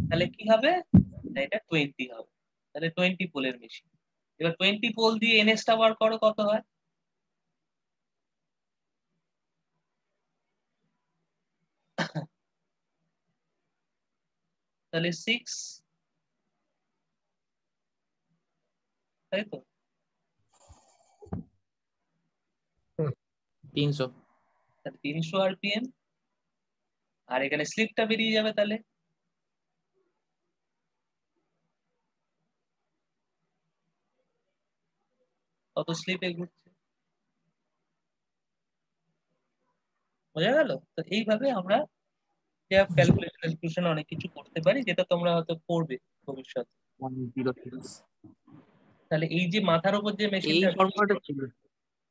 তাহলে কি হবে? এটা টোয়েন্টি হবে। তাহলে টোয়েন্টি পোলের মেশিন এবার টোয়েন্টি পোল দিয়ে এনএসটা বার করো কত হয়? তাহলে সিক্স তাই তো? তিনশো। তিনশো আর আরপিএম আর এখানে স্লিপটা বেরিয়ে যাবে তাহলে? কত স্লিপে ঘুরছে? বোঝা গেল? তো এইভাবে আমরা ক্যালকুলেশন অনেক কিছু করতে পারি যেটা তোমরা হয়তো করবে ভবিষ্যতে। তাহলে এই যে মাথার উপর যে মেশিনটা ফর্মুলাটা ছিল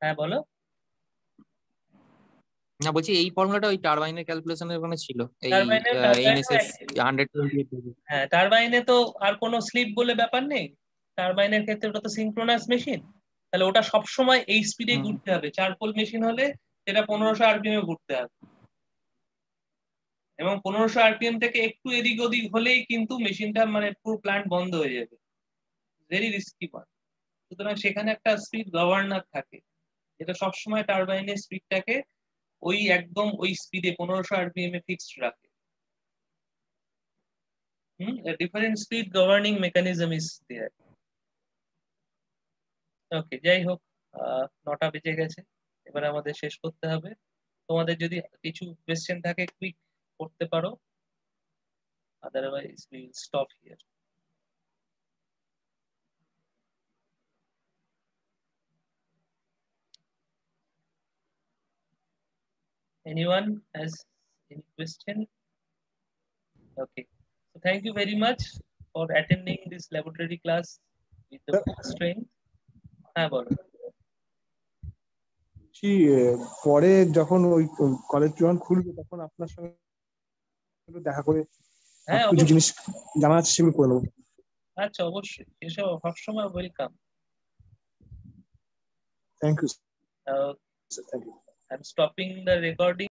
হ্যাঁ বলো। না বলছি এই ফর্মুলাটা ওই টারবাইনের ক্যালকুলেশনের ওখানে ছিল। এই এনএসএস 128 হ্যাঁ টারবাইনে তো আর কোনো স্লিপ বলে ব্যাপার নেই। টারবাইনের ক্ষেত্রে ওটা তো সিঙ্ক্রোনাস মেশিন তাহলে ওটা সব সময় এই স্পিডে ঘুরতে হবে। চার পোল মেশিন হলে সেটা পনেরোশো আরপিএম এ ঘুরতে হবে। এবং পনেরোশো আরপিএম থেকে একটু এদিক ওদিক হলেই কিন্তু মেশিনটা মানে পুরো প্ল্যান্ট বন্ধ হয়ে যাবে। ভেরি রিস্কি পয়েন্ট সুতরাং সেখানে একটা স্পিড গভর্নার থাকে। যেটা সবসময় টারবাইনের স্পিডটাকে ওই একদম ওই স্পিডে পনেরোশো আরপিএম এ ফিক্সড রাখে। হুম? Different speed governing mechanism is there okay যাই হোক নটা বেজে গেছে এবার আমাদের শেষ করতে হবে তোমাদের যদি কিছু কোয়েশ্চেন থাকে কুইক করতে পারো otherwise will stop here anyone has any question okay so thank you very much for attending this laboratory class with the strength হ্যাঁ বলো। পরে যখন ওই কলেজ যখন খুলবে তখন আপনার সঙ্গে দেখা করে হ্যাঁ কিছু জিনিস জানা আছে সেগুলো করে নেব। আচ্ছা অবশ্যই। এসব সবসময় welcome thank you thank you stopping the recording.